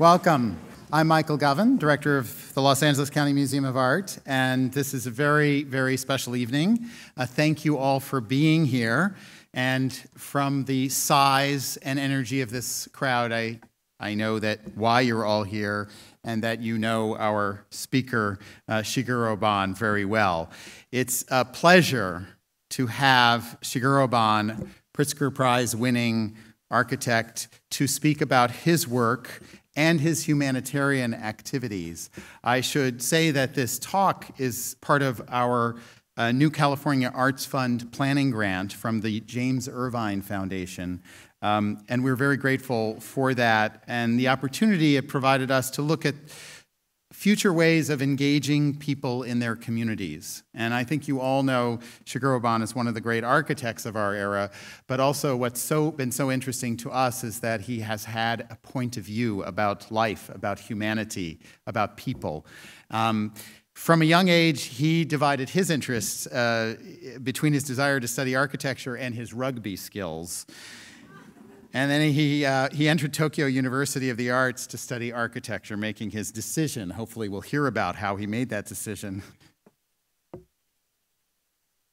Welcome. I'm Michael Govan, director of the Los Angeles County Museum of Art, and this is a very, very special evening. Uh, thank you all for being here. And from the size and energy of this crowd, I, I know that why you're all here and that you know our speaker, uh, Shigeru Ban, very well. It's a pleasure to have Shigeru Ban, Pritzker Prize winning architect, to speak about his work and his humanitarian activities. I should say that this talk is part of our uh, New California Arts Fund planning grant from the James Irvine Foundation. Um, and we're very grateful for that and the opportunity it provided us to look at future ways of engaging people in their communities. And I think you all know Shigeru Ban is one of the great architects of our era, but also what's so, been so interesting to us is that he has had a point of view about life, about humanity, about people. Um, from a young age, he divided his interests uh, between his desire to study architecture and his rugby skills. And then he, uh, he entered Tokyo University of the Arts to study architecture, making his decision. Hopefully, we'll hear about how he made that decision.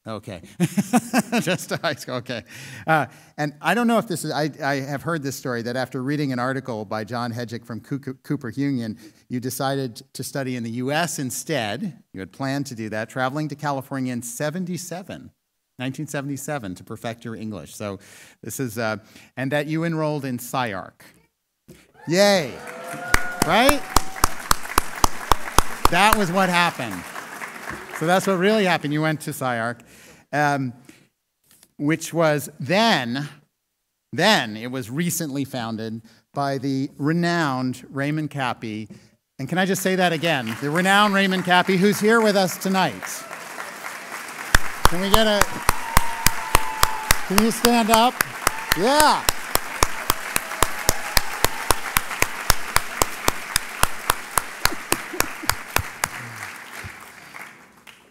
Okay, just high school. Okay, uh, and I don't know if this is. I, I, have heard this story that after reading an article by John Hejduk from Cooper Union, you decided to study in the U.S. instead. You had planned to do that, traveling to California in '77. 1977 to perfect your English. So this is, uh, and that you enrolled in SCI-Arc. Yay! Right? That was what happened. So that's what really happened. You went to SCI-Arc, um, which was then, then it was recently founded by the renowned Raymond Kappe. And can I just say that again? The renowned Raymond Kappe, who's here with us tonight. Can we get a, can you stand up? Yeah.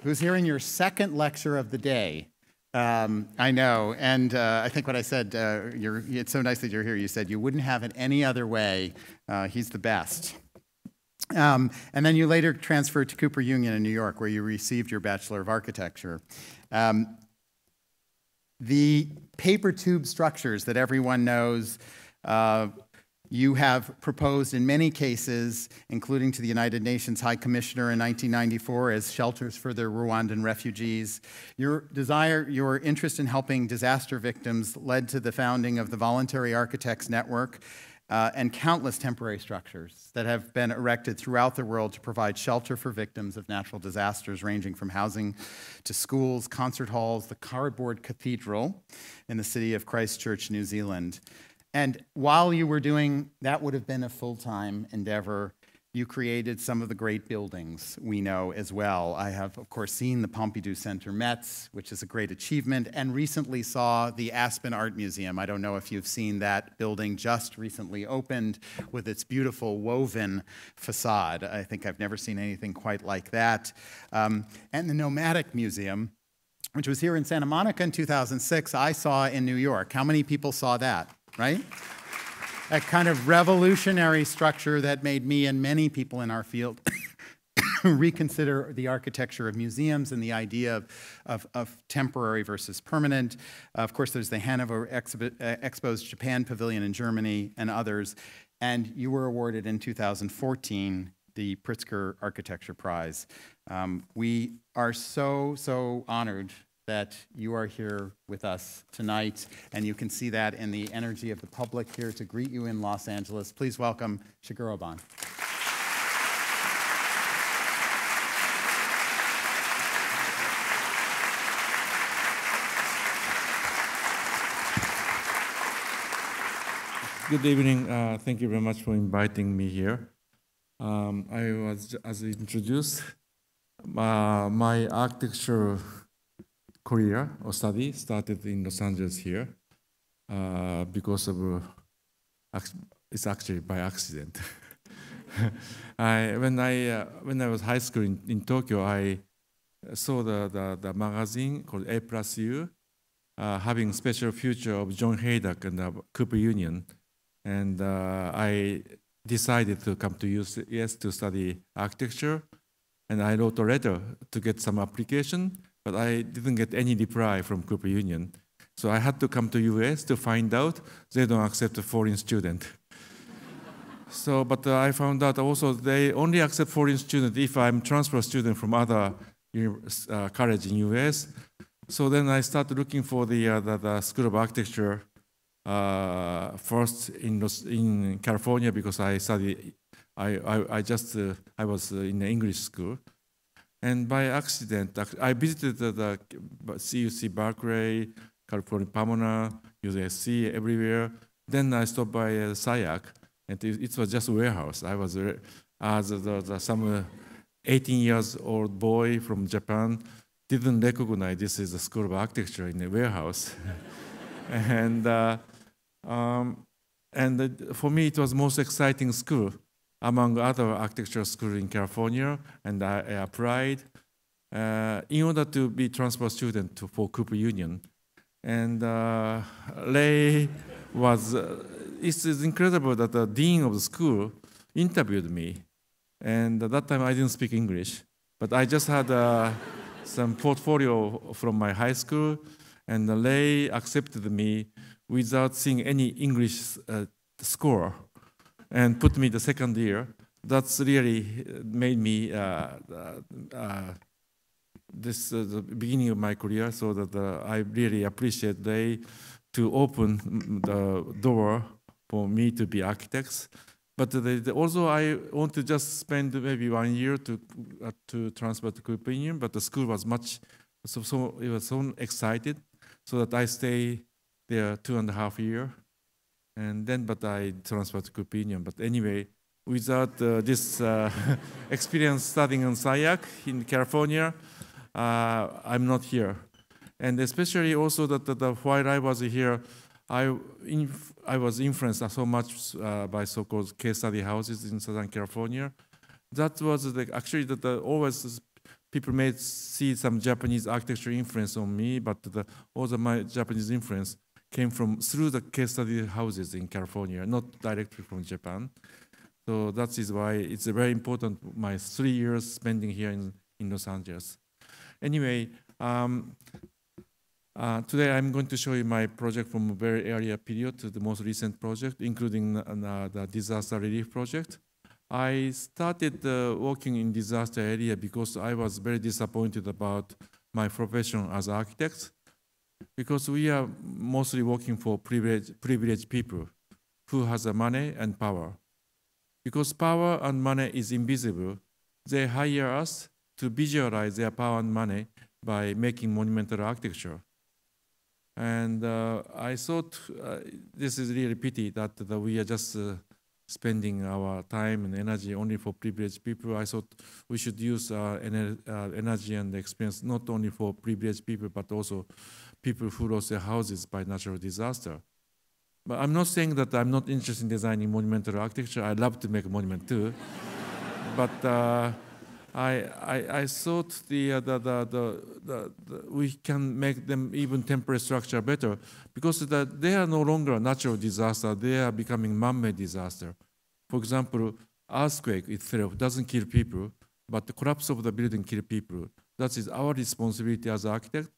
Who's hearing your second lecture of the day? Um, I know, and uh, I think what I said, uh, it's so nice that you're here. You said you wouldn't have it any other way. Uh, he's the best. Um, and then you later transferred to Cooper Union in New York, where you received your Bachelor of Architecture. Um, the paper tube structures that everyone knows, uh, you have proposed in many cases, including to the United Nations High Commissioner in 1994 as shelters for the Rwandan refugees. Your desire, your interest in helping disaster victims led to the founding of the Voluntary Architects Network, uh, and countless temporary structures that have been erected throughout the world to provide shelter for victims of natural disasters, ranging from housing to schools, concert halls, the cardboard cathedral in the city of Christchurch, New Zealand. And while you were doing that, would have been a full time endeavor you created some of the great buildings we know as well. I have, of course, seen the Pompidou Center Metz, which is a great achievement, and recently saw the Aspen Art Museum. I don't know if you've seen that building just recently opened with its beautiful woven facade. I think I've never seen anything quite like that. Um, and the Nomadic Museum, which was here in Santa Monica in 2006, I saw in New York. How many people saw that, right? A kind of revolutionary structure that made me and many people in our field reconsider the architecture of museums and the idea of, of, of temporary versus permanent. Uh, of course, there's the Hanover Expo, uh, Expo's Japan Pavilion in Germany and others. And you were awarded in 2014 the Pritzker Architecture Prize. Um, we are so, so honored that you are here with us tonight, and you can see that in the energy of the public here to greet you in Los Angeles. Please welcome Shigeru Ban. Good evening. Uh, thank you very much for inviting me here. Um, I was, as introduced, uh, my architecture career or study started in Los Angeles here uh, because of uh, it's actually by accident. I, when I uh, when I was high school in, in Tokyo, I saw the, the, the magazine called A Plus U, uh, having special feature of John Hejduk and the Cooper Union, and uh, I decided to come to US to study architecture, and I wrote a letter to get some application, but I didn't get any reply from Cooper Union. So I had to come to US to find out they don't accept a foreign student. so, but uh, I found out also they only accept foreign student if I'm transfer student from other uh, college in US. So then I started looking for the, uh, the, the School of Architecture uh, first in, in California because I studied, I, I, I just, uh, I was uh, in the English school. And by accident, I visited the, CUC Berkeley, California Pomona, USC, everywhere. Then I stopped by uh, SCI-Arc, and it, it, was just a warehouse. I was uh, as the, the, some 18 years old boy from Japan, didn't recognize this is a school of architecture in a warehouse. and uh, um, and for me, it was most exciting school among other architecture schools in California. And I, I applied uh, in order to be transfer student to, for Cooper Union. And uh, was, uh, it's, it's incredible that the dean of the school interviewed me. And at that time, I didn't speak English, but I just had uh, some portfolio from my high school, and Ray accepted me without seeing any English uh, score and put me the second year. That's really made me uh, uh, uh this uh, the beginning of my career, so that uh, I really appreciate they to open the door for me to be architects. But they, they also I want to just spend maybe one year to to transfer to Cooper Union, but the school was much so, so it was so excited, so that I stay there two and a half year, and then but I transferred to Cooper Union. But anyway, without uh, this uh, experience studying on SCI-Arc in California, uh, I'm not here. And especially also that, that, that while I was here, I, I was influenced so much uh, by so-called case study houses in Southern California. That was the, actually that the, always people may see some Japanese architecture influence on me, but the, all the, my Japanese influence came from through the case study houses in California, not directly from Japan. So that is why it's very important, my three years spending here in, in Los Angeles. Anyway, um, uh, today I'm going to show you my project from a very earlier period to the most recent project, including uh, the disaster relief project. I started uh, working in disaster area because I was very disappointed about my profession as architect because we are mostly working for privileged, privileged people who has the money and power. Because power and money is invisible, they hire us to visualize their power and money by making monumental architecture. And uh, I thought uh, this is really pity that, that we are just uh, spending our time and energy only for privileged people. I thought we should use our ener energy and experience not only for privileged people, but also people who lost their houses by natural disaster. But I'm not saying that I'm not interested in designing monumental architecture. I love to make a monument too. but uh, I, I, I, thought the, uh, the, the, the, we can make them even temporary structure better because they are no longer a natural disaster. They are becoming man-made disaster. For example, earthquake itself doesn't kill people, but the collapse of the building kill people. That is our responsibility as architect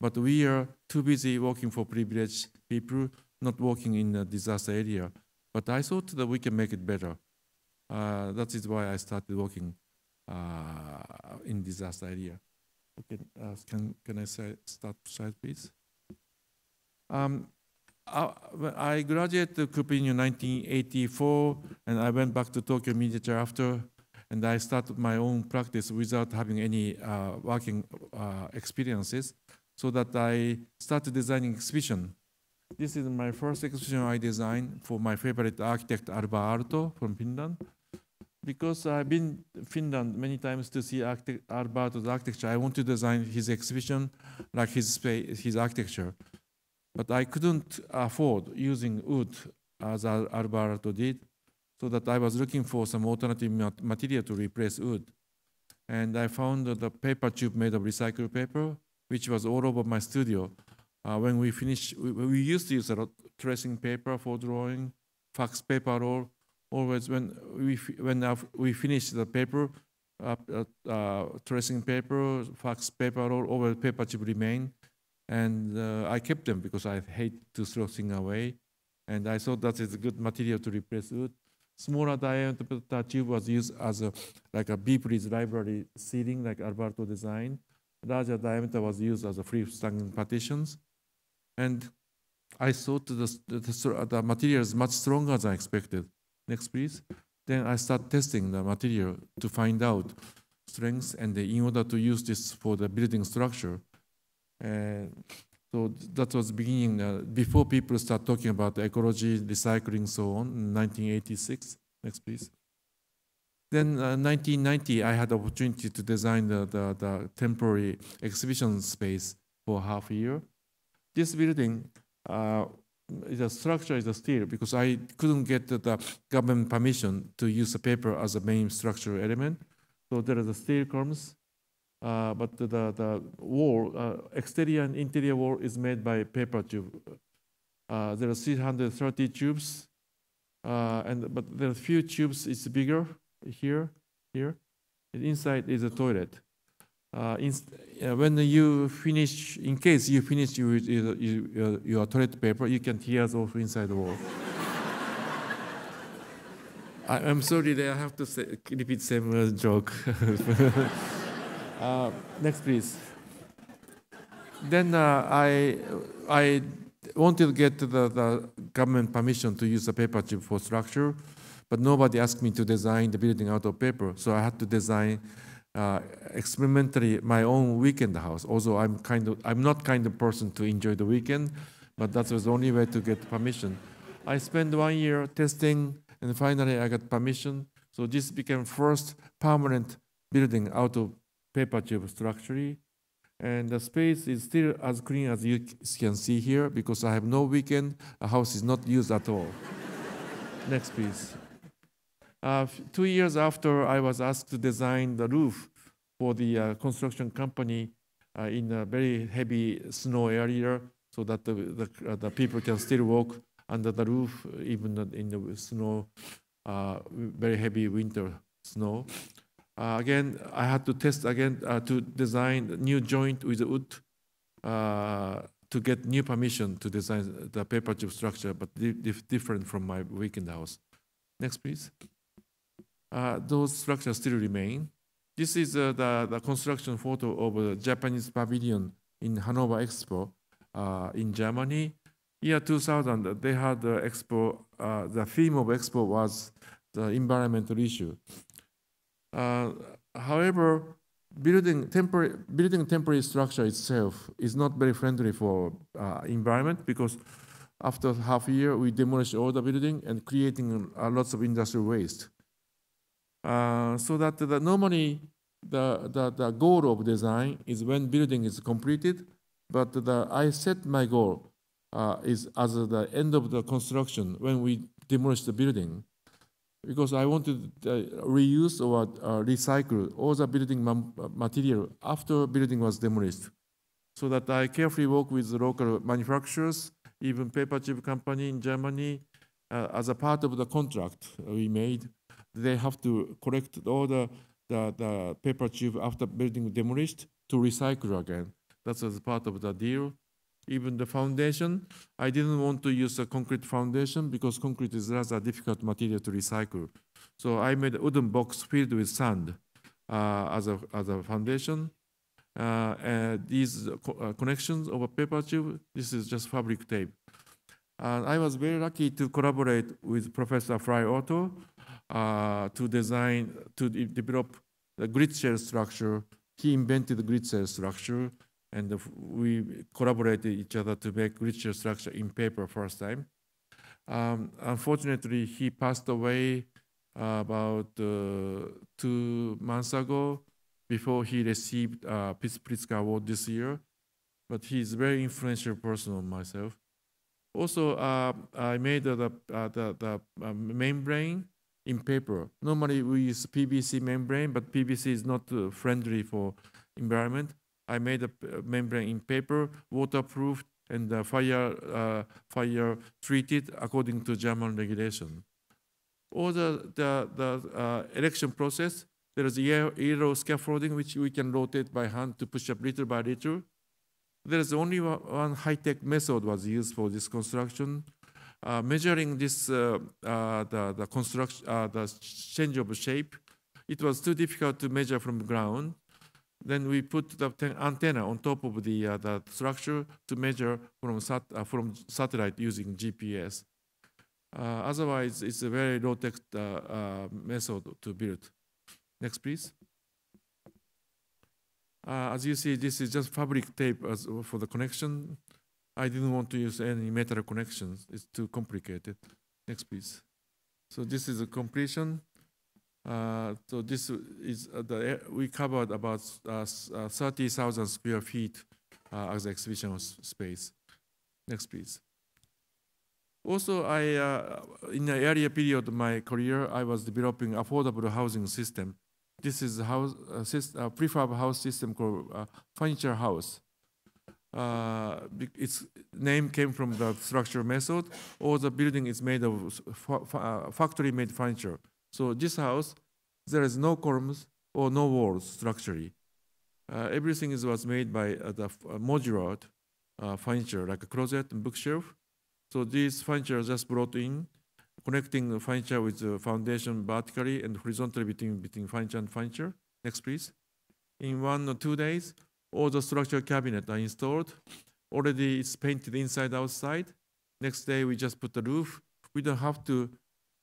but we are too busy working for privileged people, not working in a disaster area. But I thought that we can make it better. Uh, that is why I started working uh, in disaster area. Okay, uh, can, can I say, start slide, please? Um, I, I graduated Cooper in 1984, and I went back to Tokyo immediately after, and I started my own practice without having any uh, working uh, experiences so that I started designing exhibition. This is my first exhibition I designed for my favorite architect, Alvar Aalto from Finland. Because I've been Finland many times to see architect, architecture, I want to design his exhibition like his, space, his architecture. But I couldn't afford using wood as Alvar Aalto did, so that I was looking for some alternative material to replace wood. And I found the paper tube made of recycled paper, which was all over my studio. Uh, when we finished, we, we, used to use a lot tracing paper for drawing, fax paper roll, always when we when we finish the paper, uh, uh, uh, tracing paper, fax paper, all over paper chip remain, and uh, I kept them because I hate to throw things away, and I thought that is a good material to replace wood. Smaller diameter tube was used as a like a B-Breeze library ceiling, like Alberto design. Larger diameter was used as a freestanding partitions, and I thought the, the, the, material is much stronger than I expected. Next, please. Then I start testing the material to find out strengths and in order to use this for the building structure. And so that was beginning uh, before people start talking about ecology, recycling, so on. In 1986. Next, please. Then uh, 1990, I had the opportunity to design the, the, the temporary exhibition space for half a year. This building uh, the structure is steel because I couldn't get the, the government permission to use the paper as a main structural element. So there is a steel columns, uh, but the, the, the wall, uh, exterior and interior wall is made by paper tube. Uh, there are 330 tubes, uh, and but there are few tubes. It's bigger here, here. Inside is a toilet. Uh, ins- uh, when you finish, in case you finish your, your, your, toilet paper, you can tear it off inside the wall. I, I'm sorry that I have to say, repeat same uh, joke. uh, next, please. Then uh, I, I wanted to get the, the government permission to use the paper chip for structure, but nobody asked me to design the building out of paper, so I had to design uh, experimentally my own weekend house. Although I'm kind of I'm not kind of person to enjoy the weekend, but that was the only way to get permission. I spent one year testing, and finally I got permission. So this became first permanent building out of paper tube structure. And the space is still as clean as you can see here because I have no weekend. A house is not used at all. Next, please. Uh, two years after I was asked to design the roof for the uh, construction company uh, in a very heavy snow area so that the, the, uh, the people can still walk under the roof even in the snow, uh, very heavy winter snow. Uh, again, I had to test again to design new joint with wood to get new permission to design the paper chip structure, but di- different from my weekend house. Next, please. Uh, those structures still remain. This is uh, the, the construction photo of a Japanese pavilion in Hanover Expo uh, in Germany. Year 2000, they had the expo, uh, the theme of expo was the environmental issue. Uh, however, building temporary, building temporary structure itself is not very friendly for uh, environment because after half a year, we demolish all the building and creating lots of industrial waste. Uh, so that the, normally the, the, the goal of design is when building is completed, but the, I set my goal uh, is as the end of the construction when we demolish the building, because I wanted to reuse or uh, recycle all the building material after building was demolished, so that I carefully work with the local manufacturers, even paper chip company in Germany, uh, as a part of the contract we made they have to collect all the, the, the paper tube after building demolished to recycle again. That was part of the deal. Even the foundation, I didn't want to use a concrete foundation because concrete is rather difficult material to recycle. So I made a wooden box filled with sand uh, as, a, as a foundation. Uh, these co- uh, connections of a paper tube, this is just fabric tape. And I was very lucky to collaborate with Professor Frei Otto uh, to design, to de- develop the grid shell structure. He invented the grid shell structure, and the we collaborated each other to make grid shell structure in paper first time. Um, unfortunately, he passed away uh, about uh, two months ago before he received uh, Peace Pritzker Award this year. But he's a very influential person on myself. Also, uh, I made the, the, the uh, membrane in paper. Normally we use PVC membrane, but PVC is not uh, friendly for environment. I made a uh, membrane in paper, waterproof, and uh, fire uh, fire treated according to German regulation. or the, the, the uh, election process, there is yellow scaffolding which we can rotate by hand to push up little by little. There is only one high-tech method was used for this construction. Uh, measuring this, uh, uh, the, the construction, uh, the change of shape, it was too difficult to measure from ground. Then we put the antenna on top of the, uh, the structure to measure from, sat from satellite using GPS. Otherwise, it's a very low-tech method to build. Next, please. As you see, this is just fabric tape for the connection. I didn't want to use any metal connections. It's too complicated. Next, please. So this is a completion. Uh, so this is uh, the we covered about uh, uh 30,000 square feet uh, as exhibition space. Next, please. Also, I uh, in the earlier period of my career, I was developing affordable housing system. This is a house a prefab house system called furniture house. Its name came from the structure method, or the building is made of factory-made furniture. So this house, there is no columns or no walls structurally. Uh, everything is, was made by uh, the uh, modular uh, furniture, like a closet and bookshelf. So these furniture just brought in, connecting the furniture with the foundation vertically and horizontally between, between furniture and furniture. Next, please. In one or two days, all the structural cabinet are installed. Already it's painted inside outside. Next day, we just put the roof. We don't have to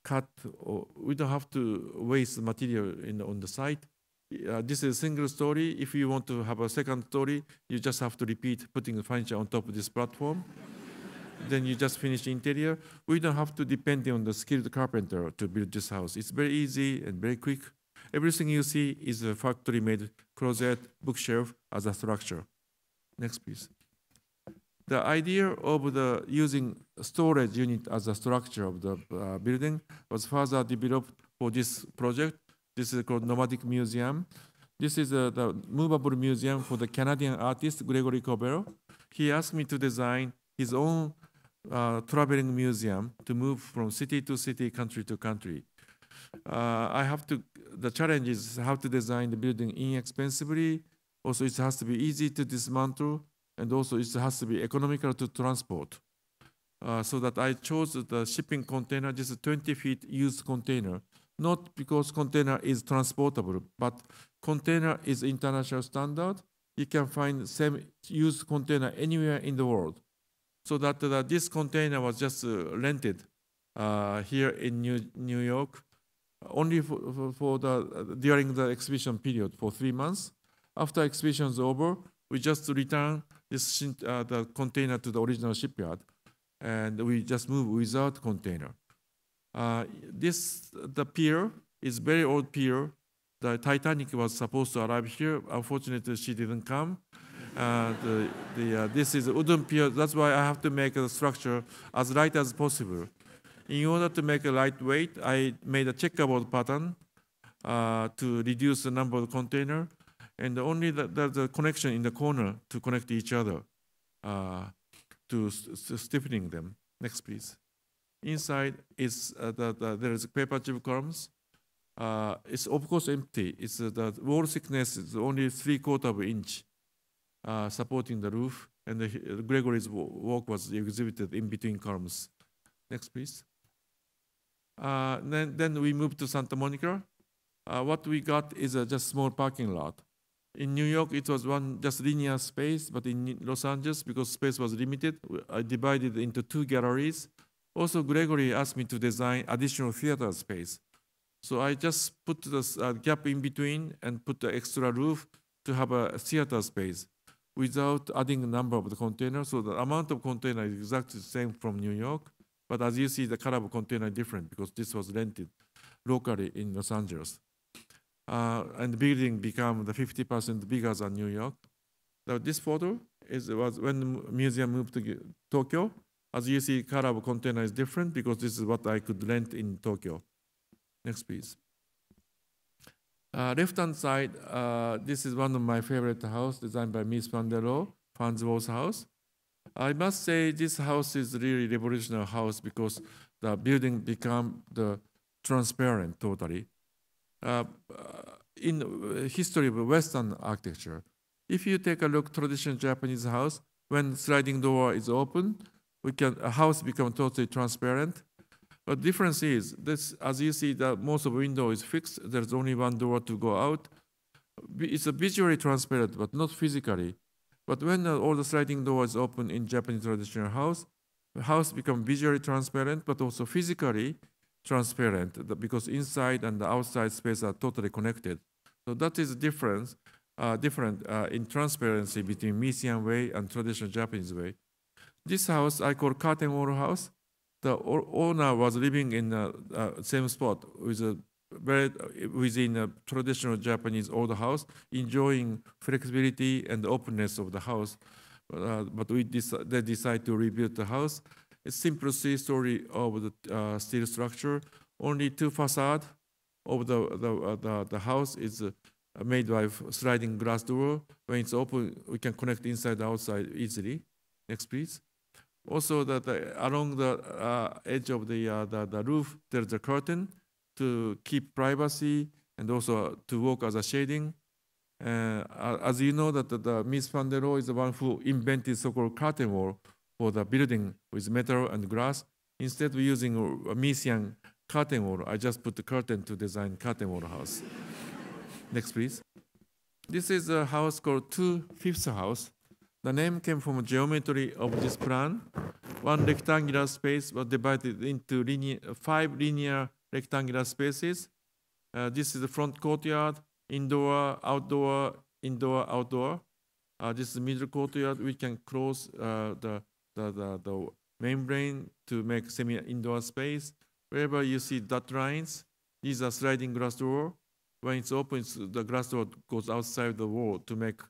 cut, or we don't have to waste material in, on the site. Uh, this is a single story. If you want to have a second story, you just have to repeat putting the furniture on top of this platform. then you just finish the interior. We don't have to depend on the skilled carpenter to build this house. It's very easy and very quick. Everything you see is a factory-made closet, bookshelf as a structure. Next, please. The idea of the using storage unit as a structure of the uh, building was further developed for this project. This is called Nomadic Museum. This is uh, the movable museum for the Canadian artist Gregory Colbert. He asked me to design his own uh, traveling museum to move from city to city, country to country. Uh, I have to, the challenge is how to design the building inexpensively. Also, it has to be easy to dismantle and also it has to be economical to transport. Uh, so that I chose the shipping container, this is 20 feet used container, not because container is transportable, but container is international standard. You can find same used container anywhere in the world. So that this container was just uh, rented uh, here in New, New York only for, for the uh, during the exhibition period for three months. After exhibition is over, we just return this uh, the container to the original shipyard, and we just move without container. Uh, this the pier is very old pier. The Titanic was supposed to arrive here. Unfortunately, she didn't come. Uh, the, the, uh, this is a wooden pier. That's why I have to make a structure as light as possible. In order to make a lightweight, I made a checkerboard pattern uh, to reduce the number of container and only the, the, the, connection in the corner to connect each other uh, to stiffening them. Next, please. Inside is uh, the, the, there is paper chip columns. Uh, it's of course empty. It's uh, the wall thickness is only three quarter of an inch uh, supporting the roof, and the, Gregory's work was exhibited in between columns. Next, please. Uh, then, then we moved to Santa Monica. what we got is a just small parking lot. In New York, it was one just linear space, but in Los Angeles, because space was limited, I divided into two galleries. Also, Gregory asked me to design additional theater space. So I just put the uh, gap in between and put the extra roof to have a theater space without adding the number of the containers. So the amount of container is exactly the same from New York. But as you see, the color of container is different because this was rented locally in Los Angeles uh, and the building became the 50% bigger than New York. Now this photo is was when the museum moved to Tokyo. As you see, color of container is different because this is what I could rent in Tokyo. Next, please. Uh, left-hand side, uh, this is one of my favorite house designed by Mies van der Rohe, Farnsworth House. I must say this house is really revolutionary house because the building become the transparent totally. Uh, in uh, history of Western architecture, if you take a look traditional Japanese house, when sliding door is open, we can a house become totally transparent. But difference is this, as you see, that most of the window is fixed. There's only one door to go out. It's a visually transparent, but not physically. But when all the sliding doors open in Japanese traditional house, the house become visually transparent, but also physically transparent because inside and the outside space are totally connected. So that is a difference, uh, different uh, in transparency between Miesian way and traditional Japanese way. This house I call curtain wall house. The owner was living in the uh, same spot with a very within a traditional Japanese old house, enjoying flexibility and openness of the house. Uh, but we they decide to rebuild the house. It's simple three-story of the uh, steel structure. Only two facade of the the uh, the, the, house is uh, made by sliding glass door. When it's open, we can connect inside outside easily. Next, please. Also, that along the uh, edge of the, uh, the the roof, there's a curtain to keep privacy and also to work as a shading. Uh, as you know, that the, the Mies van der Rohe is the one who invented so-called curtain wall for the building with metal and glass. Instead of using a Miesian curtain wall, I just put the curtain to design curtain wall house. Next, please. This is a house called Two Fifths House. The name came from geometry of this plan. One rectangular space was divided into linear, five linear rectangular spaces. Uh, this is the front courtyard, indoor, outdoor, indoor, outdoor. Uh, this is the middle courtyard. We can close uh, the, the, the, the membrane to make semi-indoor space. Wherever you see dot lines, these are sliding glass door. When it's open, it's, the glass door goes outside the wall to make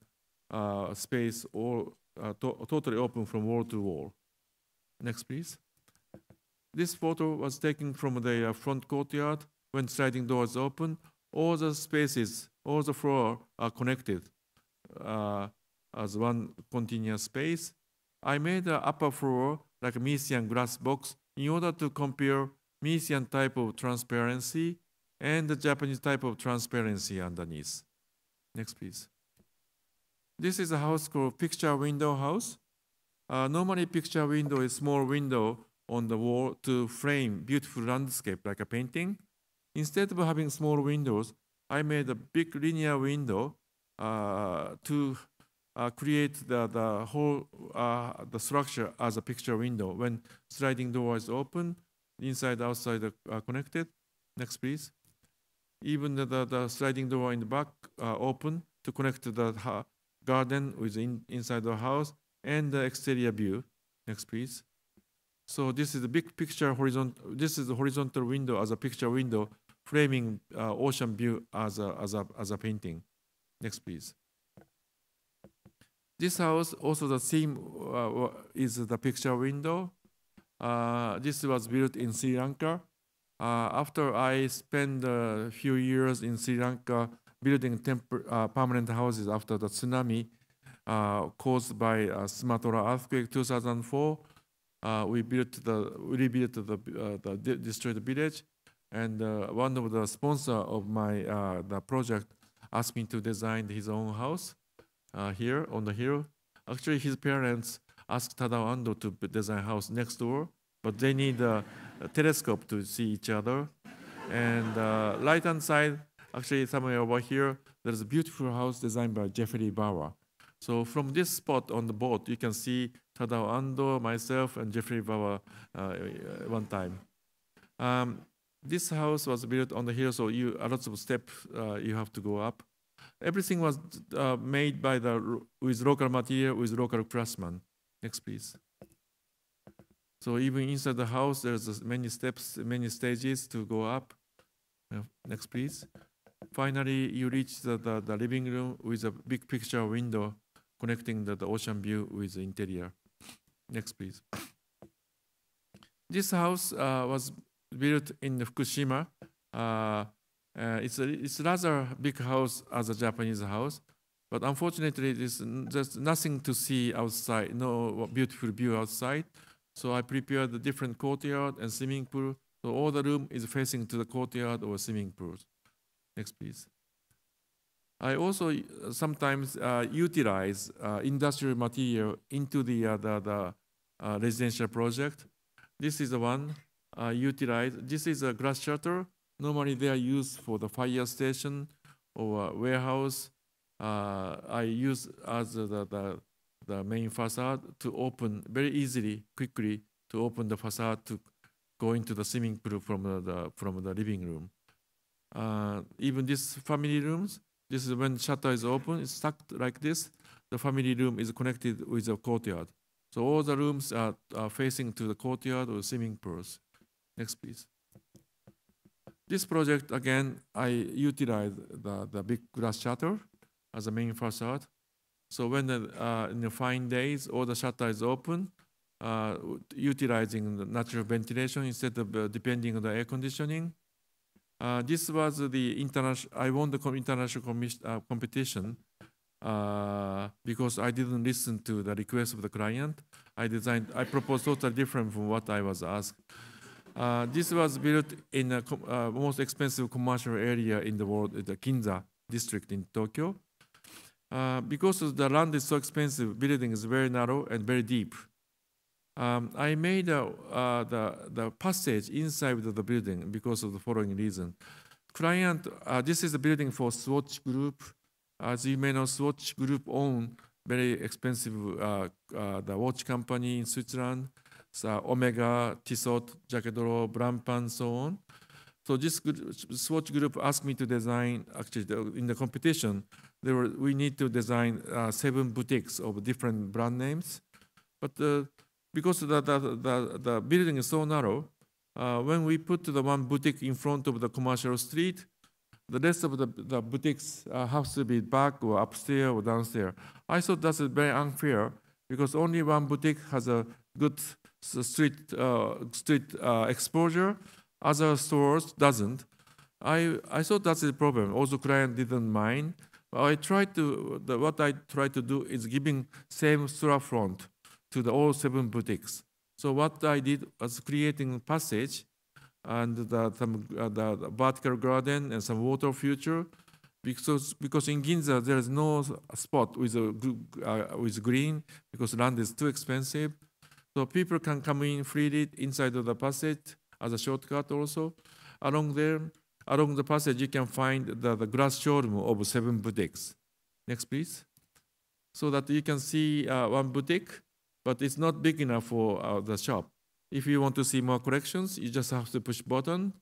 uh, space all uh, to totally open from wall to wall. Next, please. This photo was taken from the uh, front courtyard when sliding doors open. All the spaces, all the floor are connected uh, as one continuous space. I made the upper floor like a Miesian glass box in order to compare Miesian type of transparency and the Japanese type of transparency underneath. Next, please. This is a house called picture window house. Uh, normally, picture window is small window on the wall to frame beautiful landscape like a painting. Instead of having small windows, I made a big linear window uh, to uh, create the, the whole uh, the structure as a picture window. When sliding door is open, inside outside are connected. Next, please. Even the, the, the sliding door in the back uh, open to connect to the garden with in, inside the house and the exterior view. Next, please. So this is the big picture horizontal. This is the horizontal window as a picture window, framing uh, ocean view as a, as a as a painting. Next, please. This house also the theme uh, is the picture window. Uh, this was built in Sri Lanka. Uh, after I spent a few years in Sri Lanka building uh, permanent houses after the tsunami uh, caused by Sumatra earthquake 2004 uh, we built the we rebuilt the uh, the destroyed village, and uh, one of the sponsor of my uh, the project asked me to design his own house uh, here on the hill. Actually, his parents asked Tadao Ando to design house next door, but they need a, a telescope to see each other. And uh, right hand side, actually somewhere over here, there's a beautiful house designed by Geoffrey Bawa. So from this spot on the boat, you can see Tadao Ando, myself, and Geoffrey Bawa uh, one time. Um, this house was built on the hill, so you a lots of steps uh, you have to go up. Everything was uh, made by the with local material with local craftsmen. Next, please. So even inside the house, there's many steps, many stages to go up. Uh, next, please. Finally, you reach the, the, the living room with a big picture window connecting the, the ocean view with the interior. Next, please. This house uh, was built in Fukushima. Uh, uh, it's, a, it's rather big house as a Japanese house, but unfortunately, there's, there's nothing to see outside, no beautiful view outside. So I prepared a different courtyard and swimming pool So all the room is facing to the courtyard or swimming pools. Next, please. I also uh, sometimes uh, utilize uh, industrial material into the, uh, the, the uh, residential project. This is the one uh, utilized. This is a glass shutter. Normally they are used for the fire station or warehouse. I use as the, the, the main facade to open very easily, quickly, to open the facade to go into the swimming pool from the, from the living room. Uh, even these family rooms, this is when shutter is open, it's stuck like this. The family room is connected with the courtyard. So all the rooms are, are facing to the courtyard or swimming pools. Next, please. This project, again, I utilize the, the big glass shutter as a main facade. So when the, uh, in the fine days, all the shutter is open, uh, utilizing the natural ventilation instead of uh, depending on the air conditioning. Uh, this was the international, I won the international uh, competition uh, because I didn't listen to the request of the client. I designed, I proposed totally different from what I was asked. Uh, this was built in the uh, most expensive commercial area in the world, the Ginza district in Tokyo. Uh, because the land is so expensive, building is very narrow and very deep. Um, I made uh, the, the passage inside the building because of the following reason. Client, uh, this is a building for Swatch Group. As you may know, Swatch Group own very expensive uh, uh, the watch company in Switzerland, so Omega, Tissot, Jacquard, Blancpain, so on. So this Swatch Group asked me to design, actually in the competition, were, we need to design uh, seven boutiques of different brand names. But uh, because the, the, the, the, building is so narrow, uh, when we put the one boutique in front of the commercial street, the rest of the, the boutiques uh, have to be back or upstairs or downstairs. I thought that's very unfair because only one boutique has a good street, uh, street uh, exposure, other stores doesn't. I, I thought that's the problem. Also, client didn't mind. I tried to, the, what I tried to do is giving same storefront to the all seven boutiques. So what I did was creating a passage and the, some, uh, the vertical garden and some water feature because because in Ginza there is no spot with a uh, with green because land is too expensive. So people can come in freely inside of the passage as a shortcut also. Along there, along the passage you can find the, the showroom of seven boutiques. Next, please. So that you can see uh, one boutique but it's not big enough for uh, the shop. If you want to see more collections, you just have to push button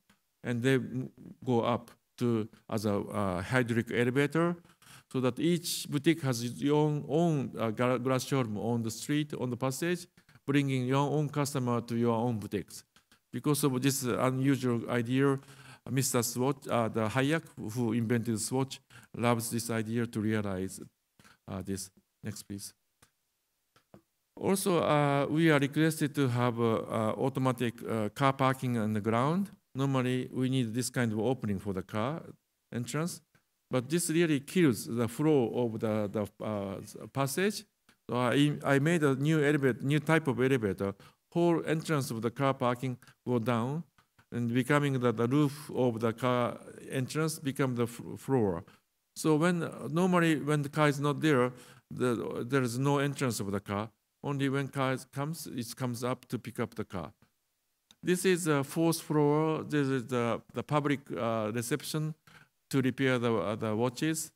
and they go up to as a uh, hydraulic elevator so that each boutique has its own, own uh, glass showroom on the street, on the passage, bringing your own customer to your own boutiques. Because of this unusual idea, Mr. Swatch, uh, the Hayek, who invented Swatch, loves this idea to realize uh, this. Next, please. Also, uh, we are requested to have uh, uh, automatic uh, car parking on the ground. Normally, we need this kind of opening for the car entrance, but this really kills the flow of the, the uh, passage. So I, I made a new elevator, new type of elevator. Whole entrance of the car parking go down, and becoming the, the roof of the car entrance become the floor. So when normally when the car is not there, the, there is no entrance of the car. Only when car comes, it comes up to pick up the car. This is the fourth floor. This is the, the public uh, reception to repair the, uh, the watches.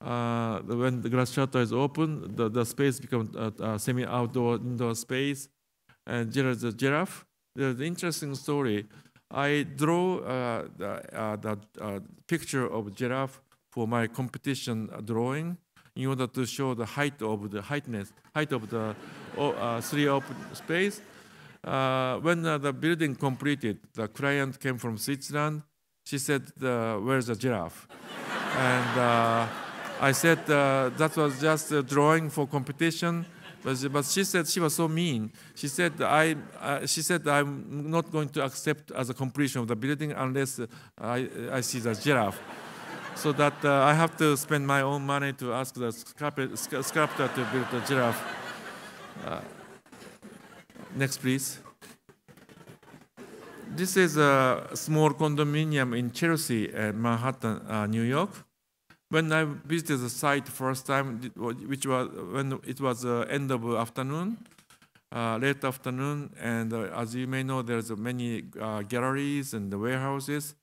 Uh, when the glass shutter is open, the, the space becomes a, a semi-outdoor indoor space. And there is a giraffe. There's an interesting story. I draw uh, the, uh, the uh, picture of giraffe for my competition drawing in order to show the height of the heightness, height of the uh, three open space. Uh, when uh, the building completed, the client came from Switzerland. She said, "Where's the giraffe?" and I said that was just a drawing for competition. But she, but she said she was so mean. She said I. Uh, she said I'm not going to accept as a completion of the building unless I, I see the giraffe so that uh, I have to spend my own money to ask the sculptor to build the giraffe. Uh, next, please. This is a small condominium in Chelsea, uh, Manhattan, uh, New York. When I visited the site first time, which was when it was uh, end of afternoon, uh, late afternoon, and uh, as you may know, there's many uh, galleries and warehouses.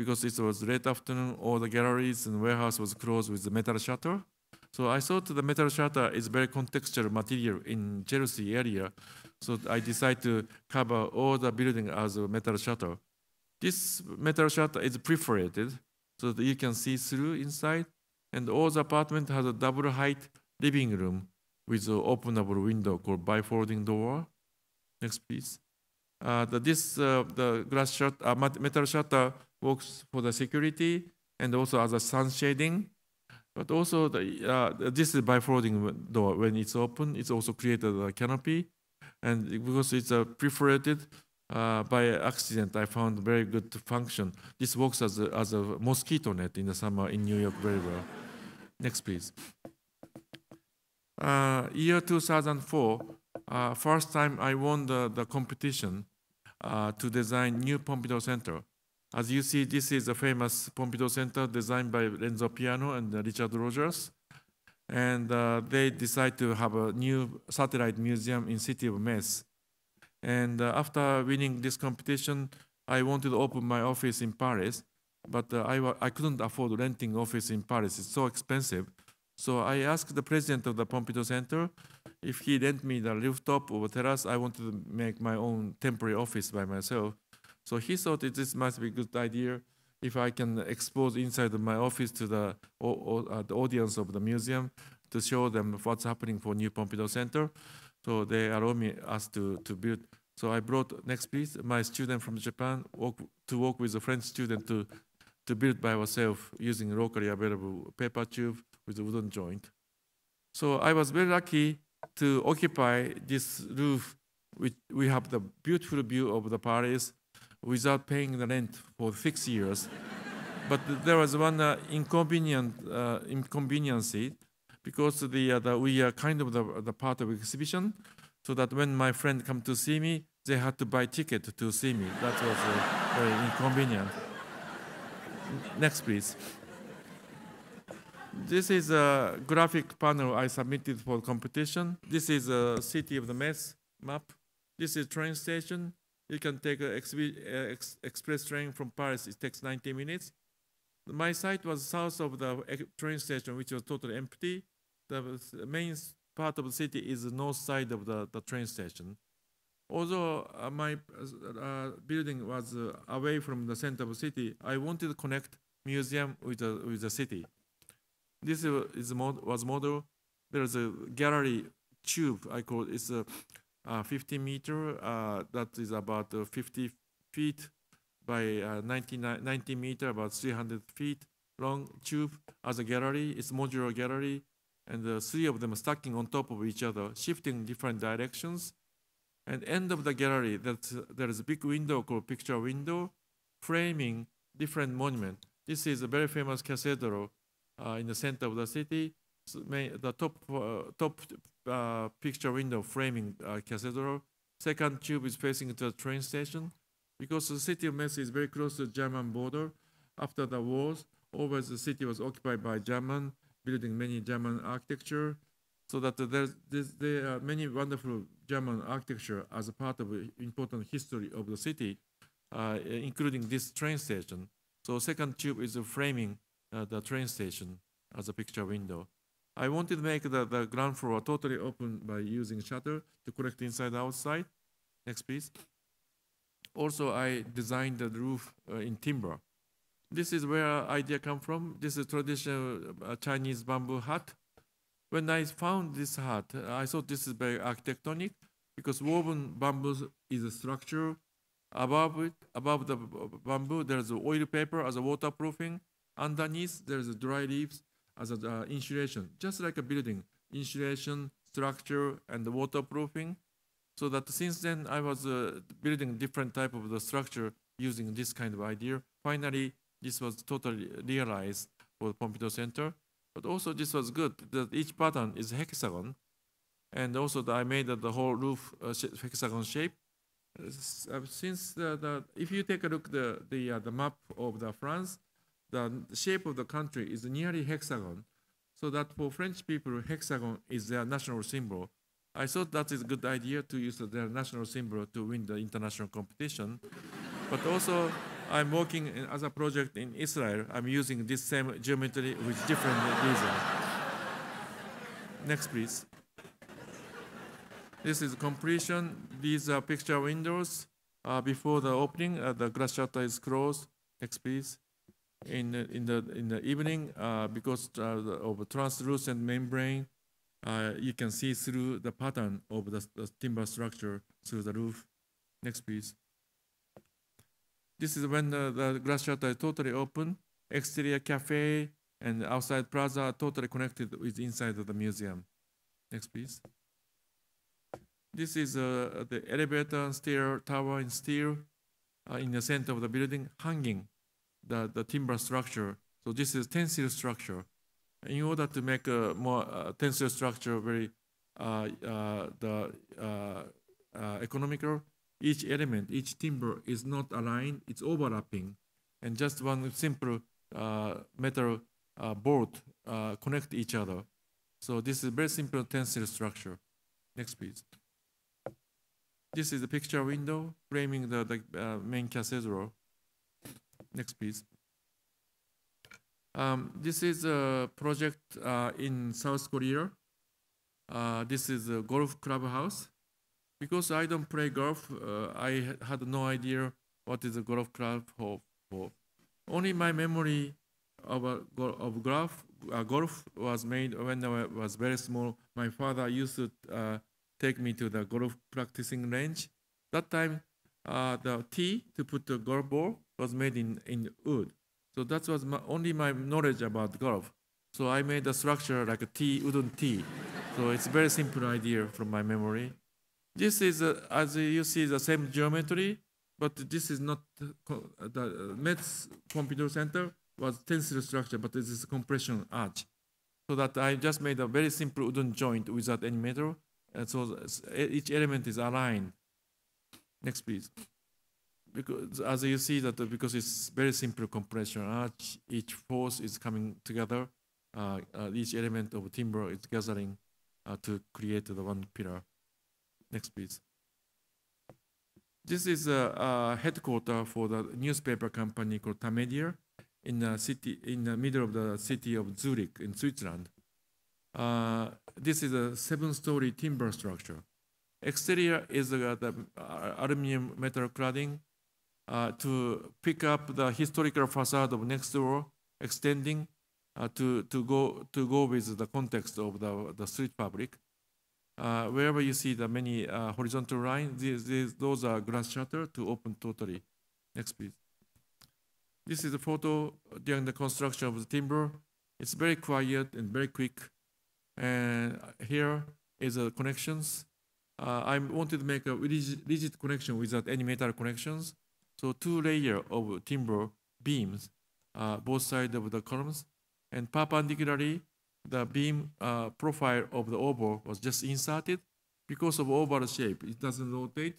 Because it was late afternoon, all the galleries and warehouse was closed with the metal shutter. So I thought the metal shutter is very contextual material in Chelsea area. So I decided to cover all the building as a metal shutter. This metal shutter is perforated so that you can see through inside. And all the apartment has a double height living room with an openable window called bifolding door. Next, please. Uh, the, this uh, the glass uh, metal shutter works for the security and also as a sun shading. But also the, uh, this is bifolding door. When it's open, it's also created a canopy, and because it's uh, perforated by accident, I found very good function. This works as a, as a mosquito net in the summer in New York very well. Next, please. Year 2004, uh, first time I won the, the competition uh, to design new Pompidou Center. As you see, this is a famous Pompidou Center designed by Renzo Piano and uh, Richard Rogers. And uh, they decide to have a new satellite museum in city of Metz. And uh, after winning this competition, I wanted to open my office in Paris, but uh, I, I couldn't afford renting office in Paris. It's so expensive. So I asked the president of the Pompidou Center if he lent me the rooftop or terrace. I wanted to make my own temporary office by myself. So he thought that this must be a good idea if I can expose inside of my office to the, uh, the audience of the museum to show them what's happening for New Pompidou Center. So they allow me us to, to build. So I brought next please my student from Japan work, to work with a French student to to build by ourselves using locally available paper tube with a wooden joint. So I was very lucky to occupy this roof. Which we have the beautiful view of the Paris without paying the rent for six years. but there was one uh, inconvenient uh, inconvenience because the, uh, the we are kind of the, the part of exhibition, so that when my friend come to see me, they had to buy ticket to see me. That was uh, very inconvenient. Next, please. This is a graphic panel I submitted for competition. This is a city of the Metz map. This is train station. You can take an ex- express train from Paris. It takes 90 minutes. My site was south of the train station, which was totally empty. The main part of the city is the north side of the, the train station. Although uh, my uh, uh, building was uh, away from the center of the city, I wanted to connect museum with the, with the city. This is mod- was model. There's a gallery tube. I call it. It's a uh, 50 meter. Uh, that is about uh, 50 feet by uh, 99 90 meter, about 300 feet long tube as a gallery. It's modular gallery, and the three of them stacking on top of each other, shifting different directions. And end of the gallery, that's, there is a big window called picture window, framing different monument. This is a very famous cathedral in the center of the city. The top uh, top uh, picture window framing uh, cathedral. Second tube is facing the train station, because the city of Metz is very close to the German border. After the wars, always the city was occupied by German, building many German architecture, so that there's, there's, there are many wonderful German architecture as a part of the important history of the city, uh, including this train station. So second tube is framing uh, the train station as a picture window. I wanted to make the, the ground floor totally open by using shutter to connect inside outside. Next, please. Also, I designed the roof uh, in timber. This is where idea come from. This is traditional uh, Chinese bamboo hut. When I found this hut, I thought this is very architectonic because woven bamboo is a structure. Above it, above the bamboo, there's oil paper as a waterproofing. Underneath, there's a dry leaves as a uh, insulation, just like a building, insulation, structure, and waterproofing. So that since then, I was uh, building different type of the structure using this kind of idea. Finally, this was totally realized for Pompidou Center. But also, this was good that each pattern is hexagon, and also that I made that the whole roof uh, hexagon shape. uh, since the, the if you take a look the the uh, the map of the France, the shape of the country is nearly hexagon, so that for French people, hexagon is their national symbol. I thought that is a good idea to use their national symbol to win the international competition. but also, I'm working in, as a project in Israel. I'm using this same geometry with different reason. Next, please. This is completion. These are picture windows. Uh, before the opening, uh, the glass shutter is closed. Next, please. In the, in the in the evening, uh, because uh, of translucent membrane, uh, you can see through the pattern of the, the timber structure through the roof. Next, please. This is when the, the glass shutter is totally open. Exterior cafe and outside plaza are totally connected with inside of the museum. Next, please. This is uh, the elevator and stair tower in steel uh, in the center of the building, hanging the, the timber structure. So this is tensile structure. In order to make a more uh, tensile structure very uh, uh, the uh, uh, economical, each element, each timber is not aligned; it's overlapping, and just one simple metal board connect each other. So this is very simple tensile structure. Next, please. This is the picture window framing the, the uh, main cathedral. Next, please. Um, this is a project uh, in South Korea. Uh, this is a golf club house. Because I don't play golf, uh, I ha- had no idea what is a golf club for. Only my memory of a of golf uh, golf was made when I was very small. My father used to uh, take me to the golf practicing range. That time, uh, the tee to put the golf ball was made in, in wood. So that was my, only my knowledge about golf. So I made a structure like a T, wooden T. So it's a very simple idea from my memory. This is, uh, as you see, the same geometry, but this is not uh, uh, the uh, Metz Pompidou Center was tensile structure, but this is compression arch. So that I just made a very simple wooden joint without any metal, and so e- each element is aligned. Next, please. Because as you see that uh, because it's very simple compression arch, each force is coming together. Uh, uh, each element of timber is gathering uh, to create the one pillar. Next, please. This is a, a headquarter for the newspaper company called Tamedia in the city in the middle of the city of Zurich in Switzerland. Uh, this is a seven-story timber structure. Exterior is uh, the uh, aluminum metal cladding uh, to pick up the historical facade of next door, extending uh, to, to, go, to go with the context of the, the street fabric. Uh, wherever you see the many uh, horizontal lines, these, these, those are glass shutter to open totally. Next, please. This is a photo during the construction of the timber. It's very quiet and very quick. And here is the connections. Uh, I wanted to make a rigid, rigid connection without any metal connections. So two layer of timber beams, uh, both sides of the columns, and perpendicularly, the beam uh, profile of the oval was just inserted because of oval shape. It doesn't rotate.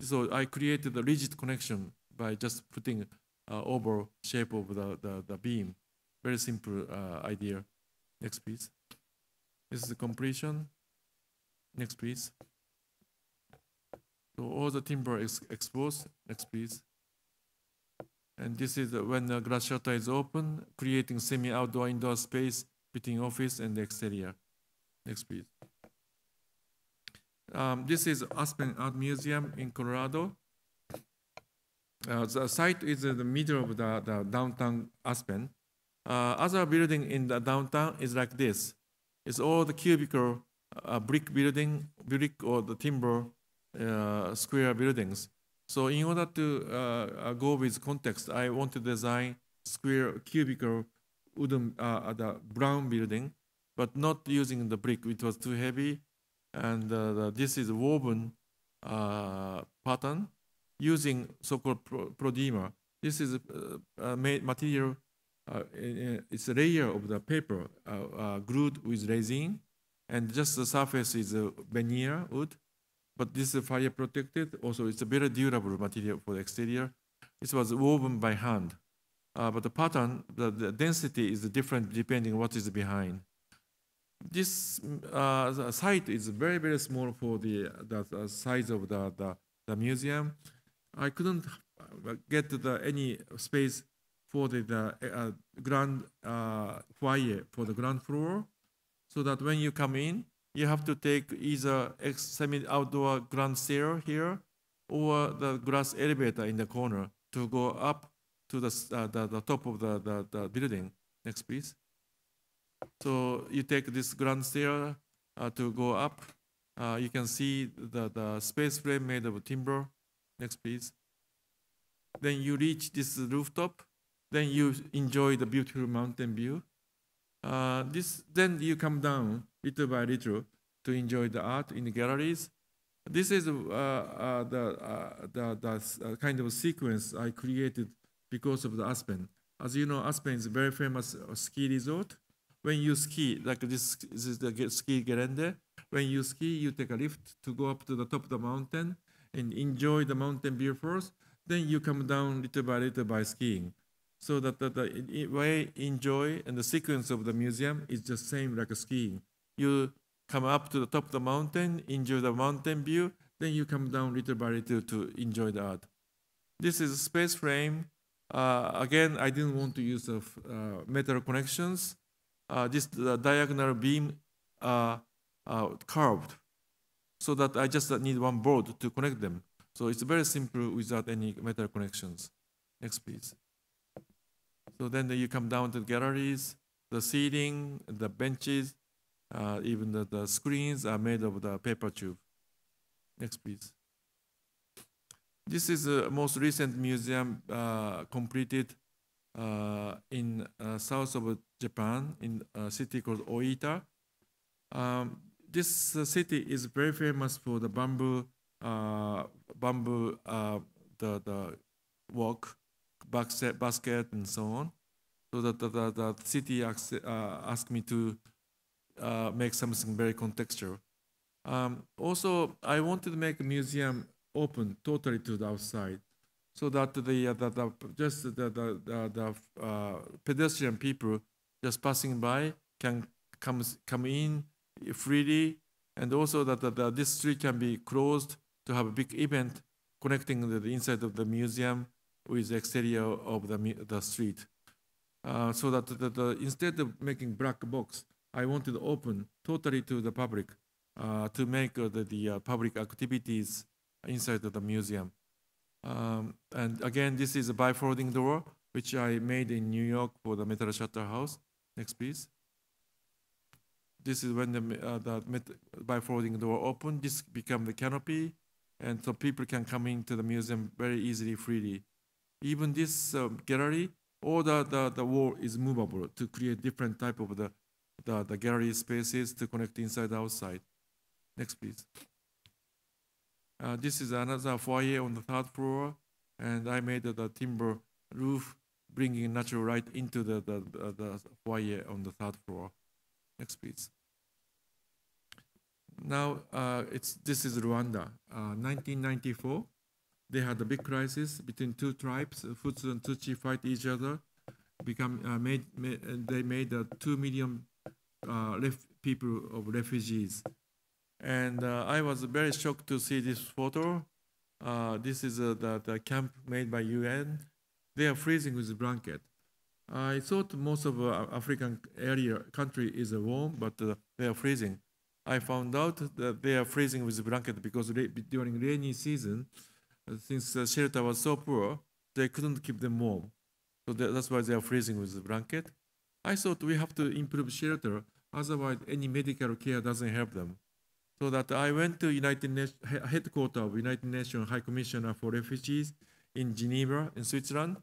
So I created a rigid connection by just putting uh, oval shape of the, the, the beam. Very simple uh, idea. Next, please. This is the completion. Next, please. So all the timber is exposed. Next, please. And this is when the glass shutter is open, creating semi-outdoor indoor space between office and exterior. Next, please. Um, this is Aspen Art Museum in Colorado. Uh, the site is in the middle of the, the downtown Aspen. Uh, other building in the downtown is like this. It's all the cubicle, uh, brick building, brick or the timber uh, square buildings. So in order to uh, uh, go with context, I want to design square cubical wooden uh, the brown building, but not using the brick. It was too heavy, and the, this is woven pattern using so-called pro- Prodema. This is uh, made material. Uh, it's a layer of the paper uh, uh, glued with resin, and just the surface is a veneer wood, but this is fire protected. Also, it's a very durable material for the exterior. It was woven by hand. Uh, but the pattern, the, the density is different depending what is behind. This uh, site is very, very small for the, the, size of the, the, the, museum. I couldn't uh, get the, any space for the, the uh, grand uh, foyer for the ground floor, so that when you come in, you have to take either semi-outdoor grand stair here or the glass elevator in the corner to go up to the, uh, the, the, top of the, the, the, building. Next, please. So you take this grand stair uh, to go up. Uh, you can see the, the space frame made of timber. Next, please. Then you reach this rooftop. Then you enjoy the beautiful mountain view. Uh, this, then you come down little by little to enjoy the art in the galleries. This is uh, uh, the, uh, the, the uh, kind of sequence I created because of the Aspen. As you know, Aspen is a very famous uh, ski resort. When you ski, like this, this is the ski Gelände, when you ski, you take a lift to go up to the top of the mountain and enjoy the mountain view first. Then you come down little by little by skiing. So that the, the way enjoy and the sequence of the museum is the same like skiing. You come up to the top of the mountain, enjoy the mountain view, then you come down little by little to enjoy the art. This is a space frame. Uh, again, I didn't want to use the uh, metal connections. Uh, this diagonal beam uh, uh, curved, so that I just need one board to connect them. So it's very simple without any metal connections. Next, please. So then you come down to the galleries, the seating, the benches, uh, even the, the, screens are made of the paper tube. Next, please. This is the most recent museum uh, completed uh, in uh, south of Japan in a city called Oita. Um, this uh, city is very famous for the bamboo, uh, bamboo, the the work basket, basket and so on. So that the, the, the city asked, uh, asked me to uh, make something very contextual. Um, also, I wanted to make a museum open totally to the outside, so that the, uh, the, the just the the, the, the uh, pedestrian people just passing by can come come in freely, and also that the, this street can be closed to have a big event connecting the, inside of the museum with the exterior of the, the street. Uh, so that the, instead of making black box, I wanted to open totally to the public uh, to make uh, the, the uh, public activities inside the museum. Um, and again, this is a bifolding door, which I made in New York for the Metal Shutter House. Next, please. This is when the, uh, the bifolding door open. This become the canopy, and so people can come into the museum very easily, freely. Even this um, gallery, all the, the, the wall is movable to create different type of the, the, the gallery spaces to connect inside outside. Next, please. Uh, this is another foyer on the third floor, and I made the, timber roof, bringing natural light into the, the, the, the foyer on the third floor. Next, please. Now, uh, it's, this is Rwanda, uh, 1994 they had a big crisis between two tribes. Hutu and Tutsi fight each other. Become uh, made, made, they made uh, two million people of refugees, and uh, I was very shocked to see this photo. Uh, this is uh, the, the camp made by UN. They are freezing with blanket. I thought most of African area country is warm, but they are freezing. I found out that they are freezing with blanket because during rainy season, since the shelter was so poor, they couldn't keep them warm. So that's why they are freezing with the blanket. I thought we have to improve shelter, otherwise any medical care doesn't help them. So that I went to United headquarters of United Nations High Commissioner for Refugees in Geneva, in Switzerland,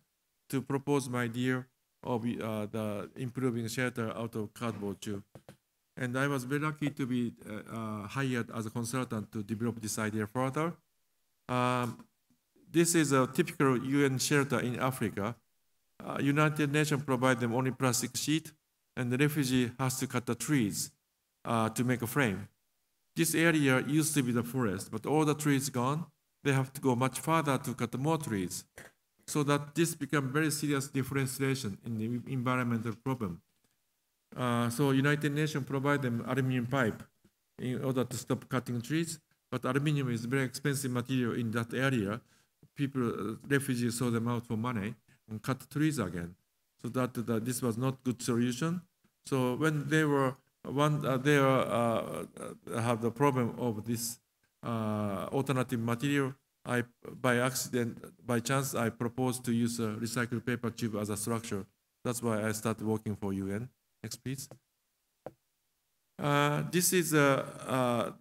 to propose my idea of uh, the improving shelter out of cardboard tube. And I was very lucky to be uh, uh, hired as a consultant to develop this idea further. Um, this is a typical UN shelter in Africa. Uh, United Nations provide them only plastic sheet, and the refugee has to cut the trees uh, to make a frame. this area used to be the forest, but all the trees gone. They have to go much farther to cut more trees. So that this become very serious deforestation in the environmental problem. Uh, so United Nations provide them aluminum pipe in order to stop cutting trees, but aluminum is very expensive material in that area. People, uh, refugees sold them out for money and cut trees again. So that, that this was not good solution. So when they were one, uh, they uh, uh, have the problem of this uh, alternative material. I, by accident, by chance, I proposed to use a recycled paper tube as a structure. That's why I started working for UN. Next, please. Uh, this is uh, uh,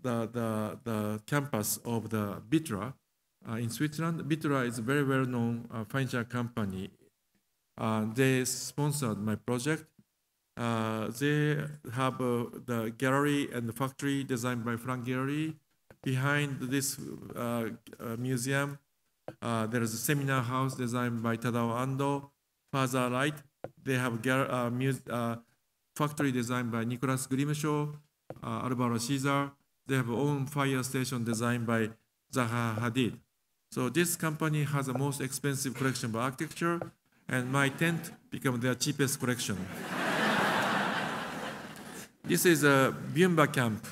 the, the, the, campus of the Vitra uh, Uh, in Switzerland. Vitra is a very well-known uh, furniture company. Uh, they sponsored my project. Uh, they have uh, the gallery and the factory designed by Frank Gehry. Behind this museum, there is a seminar house designed by Tadao Ando. Further right, they have a factory designed by Nicholas Grimshaw, uh, Alvaro Siza. They have own fire station designed by Zaha Hadid. So this company has the most expensive collection of architecture, and my tent became their cheapest collection. this is a Byumba camp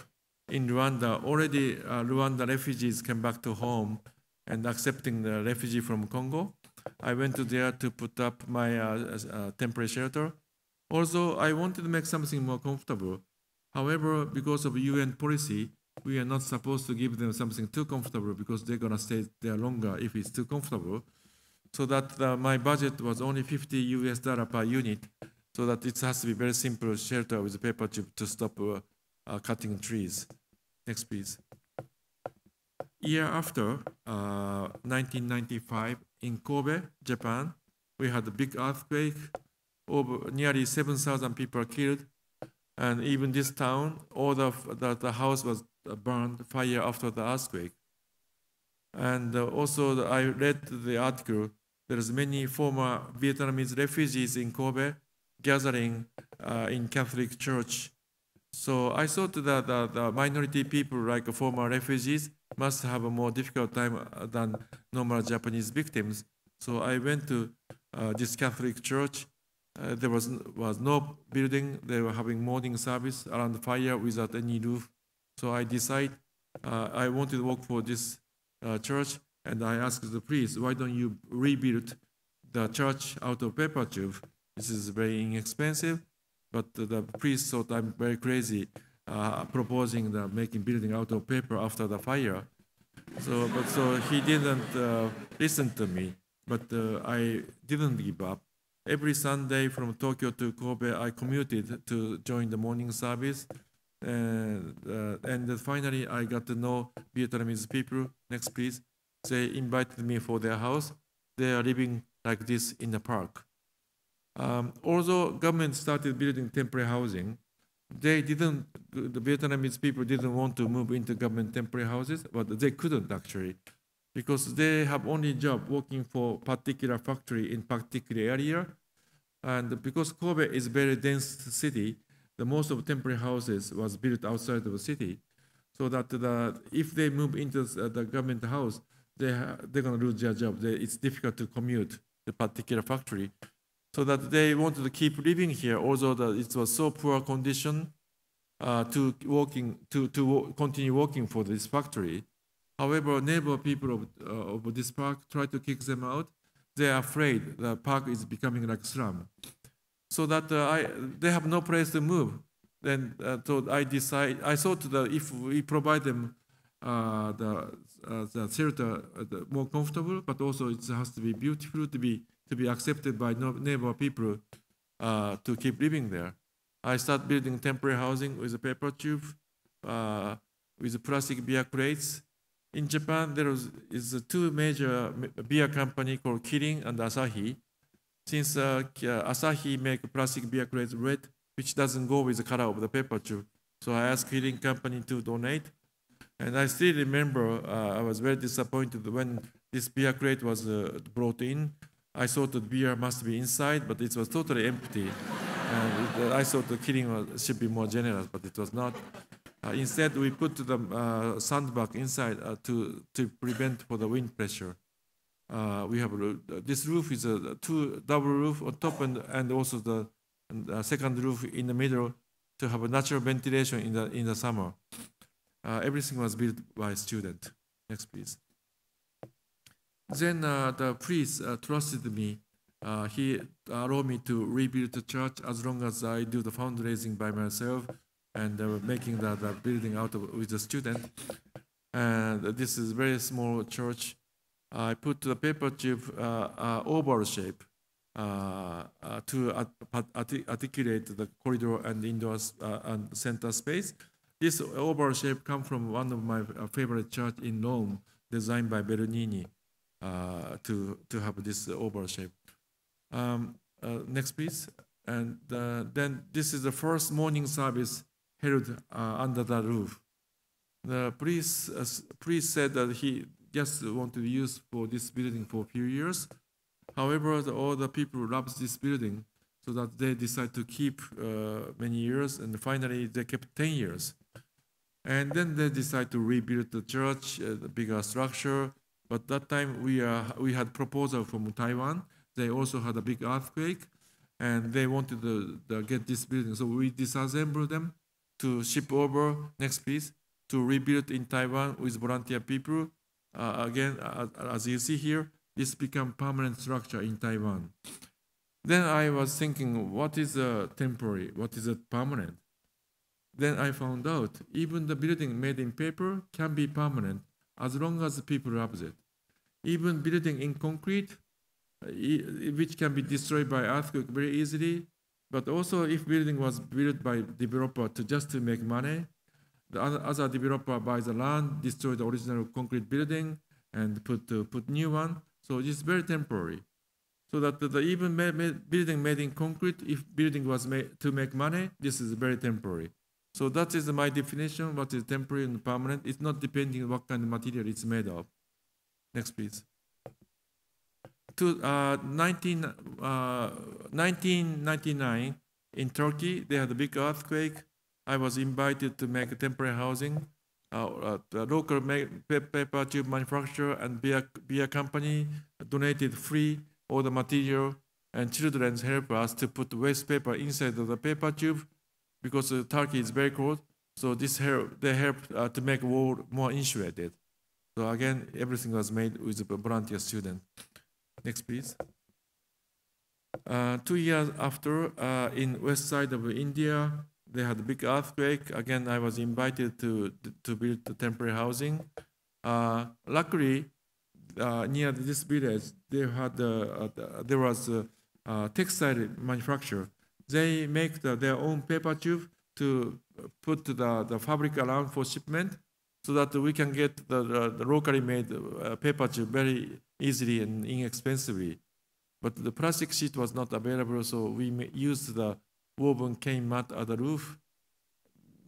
in Rwanda. Already uh, Rwanda refugees came back to home and accepting the refugee from Congo. I went to there to put up my uh, uh, temporary shelter. Also, I wanted to make something more comfortable. However, because of UN policy, we are not supposed to give them something too comfortable because they're gonna stay there longer if it's too comfortable. So that uh, my budget was only 50 US dollar per unit, so that it has to be very simple shelter with a paper tube to stop uh, uh, cutting trees. Next, please. Year after, 1995, uh, in Kobe, Japan, we had a big earthquake over nearly 7,000 people killed. And even this town, all the, the, the house was burned fire after the earthquake. And uh, also I read the article, there's many former Vietnamese refugees in Kobe gathering uh, in Catholic Church. So I thought that the, minority people like former refugees must have a more difficult time uh, than normal Japanese victims. So I went to uh, this Catholic church uh, there was, was no building. They were having morning service around the fire without any roof. So I decided uh, I wanted to work for this uh, church, and I asked the priest, why don't you rebuild the church out of paper tube? This is very inexpensive, but the priest thought I'm very crazy uh, proposing the making building out of paper after the fire. So, but so he didn't uh, listen to me, but uh, I didn't give up. Every Sunday from Tokyo to Kobe, I commuted to join the morning service. And, uh, and finally, I got to know Vietnamese people. Next, please. They invited me for their house. They are living like this in the park. Um, although government started building temporary housing, they didn't, the Vietnamese people didn't want to move into government temporary houses, but they couldn't actually because they have only job working for particular factory in particular area. And because Kobe is very dense city, the most of temporary houses was built outside of the city. So that the, if they move into the government house, they they're gonna lose their job. They, it's difficult to commute the particular factory. So that they wanted to keep living here, although that it was so poor condition uh, to working to to continue working for this factory. However, neighbor people of, uh, of this park try to kick them out. They are afraid the park is becoming like slum. So that uh, I, they have no place to move. Then uh, so I decide, I thought that if we provide them uh, the, uh, the shelter uh, the more comfortable, but also it has to be beautiful to be, to be accepted by no, neighbor people to keep living there. I start building temporary housing with a paper tube, with plastic beer crates, in Japan, there is, is two major beer company called Kirin and Asahi. Since uh, Asahi make plastic beer crates red, which doesn't go with the color of the paper tube. So I asked Kirin company to donate. And I still remember uh, I was very disappointed when this beer crate was uh, brought in. I thought the beer must be inside, but it was totally empty. and I thought the was, should be more generous, but it was not. Uh, instead, we put the uh, sandbag inside uh, to, to prevent for the wind pressure. Uh, we have a, this roof is a two double roof on top and, and also the and, uh, second roof in the middle to have a natural ventilation in the in the summer. Uh, everything was built by student. Next, please. Then uh, the priest uh, trusted me. Uh, he allowed me to rebuild the church as long as I do the fundraising by myself and uh, making the, the building out of, with the student. And this is very small church. I put the paper tube uh, uh, oval shape uh, to art- arti- articulate the corridor and indoor and center space. This oval shape come from one of my favorite church in Rome, designed by Bernini, to to have this oval shape. Um, next, please. And then this is the first morning service held under the roof. The priest, uh, priest said that he just want to use for this building for a few years. However, the, all the people loves this building, so that they decide to keep uh, many years, and finally they kept 10 years. And then they decide to rebuild the church, uh, the bigger structure. But that time we, uh, we had proposal from Taiwan. They also had a big earthquake, and they wanted to, to get this building. So we disassembled them to ship over, next piece to rebuild in Taiwan with volunteer people. Uh, again, uh, as you see here, this become permanent structure in Taiwan. Then I was thinking, what is a temporary? What is a permanent? Then I found out even the building made in paper can be permanent as long as people love it. Even building in concrete, uh, which can be destroyed by earthquake very easily, but also if building was built by developer to just to make money, the other, other developer buys the land, destroy the original concrete building, and put uh, put new one. So it's very temporary. So that the, the even building made in concrete, if building was made to make money, this is very temporary. So that is my definition. What is temporary and permanent? It's not depending on what kind of material it's made of. Next, please. To uh, 19, uh, 1999 in Turkey, they had a big earthquake. I was invited to make temporary housing. Uh, the local paper tube manufacturer and beer, beer company donated free all the material, and children help us to put waste paper inside of the paper tube because Turkey is very cold. So this help, they help uh, to make world more insulated. So again, everything was made with volunteer student. Next, please. Uh, two years after, uh, in west side of India, they had a big earthquake. Again, I was invited to to build the temporary housing. Uh, luckily, uh, near this village, they had uh, there was a, textile manufacturer. They make the, their own paper tube to put the, the fabric around for shipment, so that we can get the, the, the locally made uh, paper tube very easily and inexpensively. But the plastic sheet was not available, so we used the woven cane mat at the roof.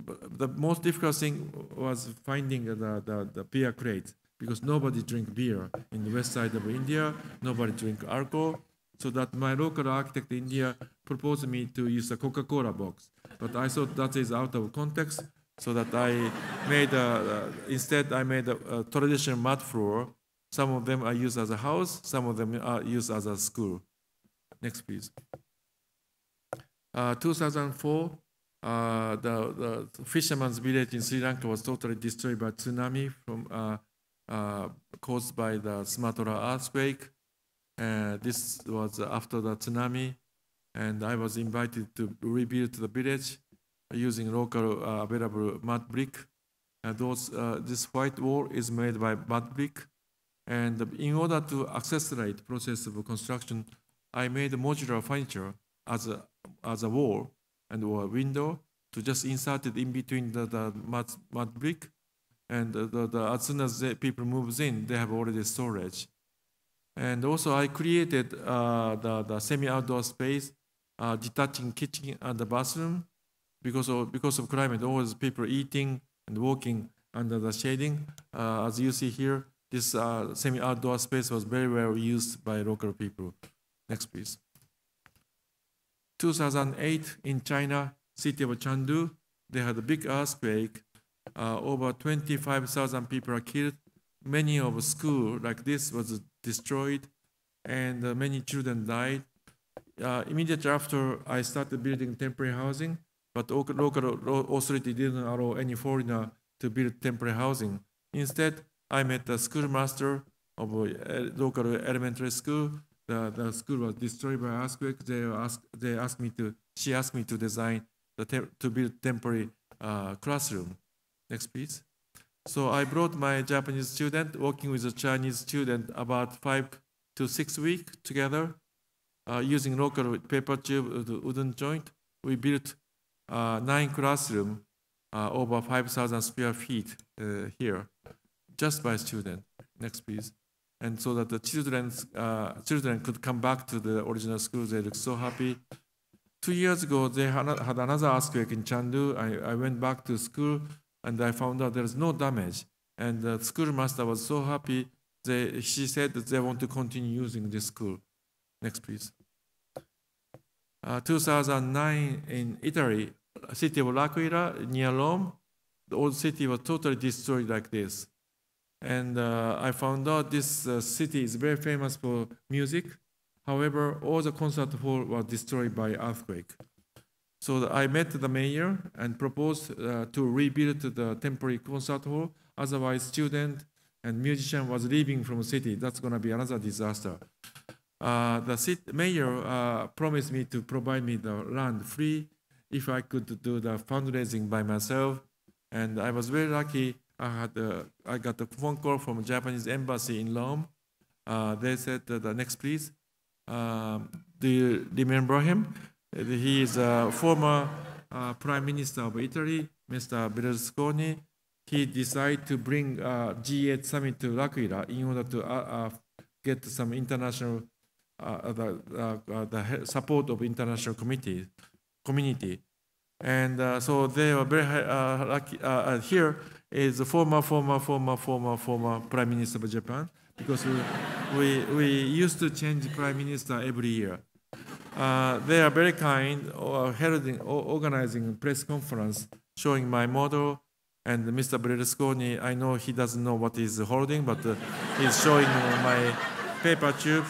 But the most difficult thing was finding the, the, the beer crate because nobody drink beer in the west side of India, nobody drink alcohol. So that my local architect in India proposed me to use a Coca-Cola box. But I thought that is out of context, so that I made a, uh, instead I made a, a traditional mud floor. Some of them are used as a house, some of them are used as a school. Next, please. Uh, 2004, uh, the, the fisherman's village in Sri Lanka was totally destroyed by tsunami from, uh, uh, caused by the Sumatra earthquake. This was after the tsunami, and I was invited to rebuild the village using local uh, available mud brick. And those, this white wall is made by mud brick. And in order to accelerate process of construction, I made modular furniture as a, as a wall and or a window to just insert it in between the, the mud, mud brick. And the, the, as soon as the people moves in, they have already storage. And also I created uh, the, the semi-outdoor space, uh, detaching kitchen and the bathroom because of, because of climate, always people eating and walking under the shading. Uh, as you see here, this uh, semi-outdoor space was very well used by local people. Next, please. 2008 in China, city of Chengdu, they had a big earthquake. uh, over 25,000 people are killed. Many of school like this was destroyed, and uh, many children died. Uh, immediately after, I started building temporary housing, but local, authority didn't allow any foreigner to build temporary housing. Instead, I met a schoolmaster of a local elementary school. The, the school was destroyed by earthquake. They asked, they asked me to, she asked me to design, the to build temporary uh, classroom. Next, please. So I brought my Japanese student, working with a Chinese student about five to six weeks together, uh, using local paper tube, the wooden joint. We built uh, nine classroom, uh, over 5,000 square feet uh, here, just by student. Next, please. And so that the children, uh, children could come back to the original school. They look so happy. Two years ago, they had another earthquake in Chengdu. I, I went back to school and I found out there's no damage. And the schoolmaster was so happy. They, she said that they want to continue using this school. Next, please. Uh, 2009 in Italy, city of L'Aquila near Rome, the old city was totally destroyed like this. And uh, I found out this uh, city is very famous for music. However, all the concert hall was destroyed by earthquake. So I met the mayor and proposed uh, to rebuild the temporary concert hall. Otherwise, student and musician was leaving from the city. That's going to be another disaster. Uh, the city, mayor uh, promised me to provide me the land free if I could do the fundraising by myself. And I was very lucky. I had I got a phone call from a Japanese embassy in Rome. Uh, they said, the next please. Um, do you remember him? He is a former uh, Prime Minister of Italy, Mr. Berlusconi. He decided to bring uh, G8 summit to L'Aquila in order to uh, uh get some international uh, the, uh, the support of international committee, community. And so they were very lucky. here is the former, former, former, former, former Prime Minister of Japan because we, we, we used to change Prime Minister every year. Uh, they are very kind, uh, holding, organizing a press conference showing my model. And Mr. Berlusconi, I know he doesn't know what he's holding, but uh, he's showing my paper tube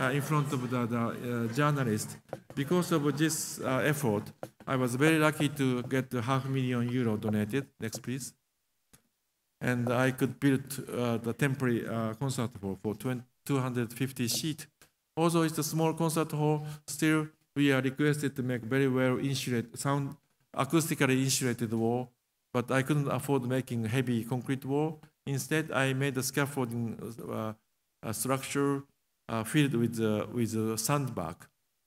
uh, in front of the, the uh, journalist. Because of this uh, effort, I was very lucky to get half million euro donated. Next, please. And I could build the temporary concert hall for 20, 250 sheet Although it's a small concert hall, still we are requested to make very well insulated, sound acoustically insulated wall, but I couldn't afford making heavy concrete wall. Instead, I made a scaffolding uh, a structure uh, filled with, uh, with a sandbag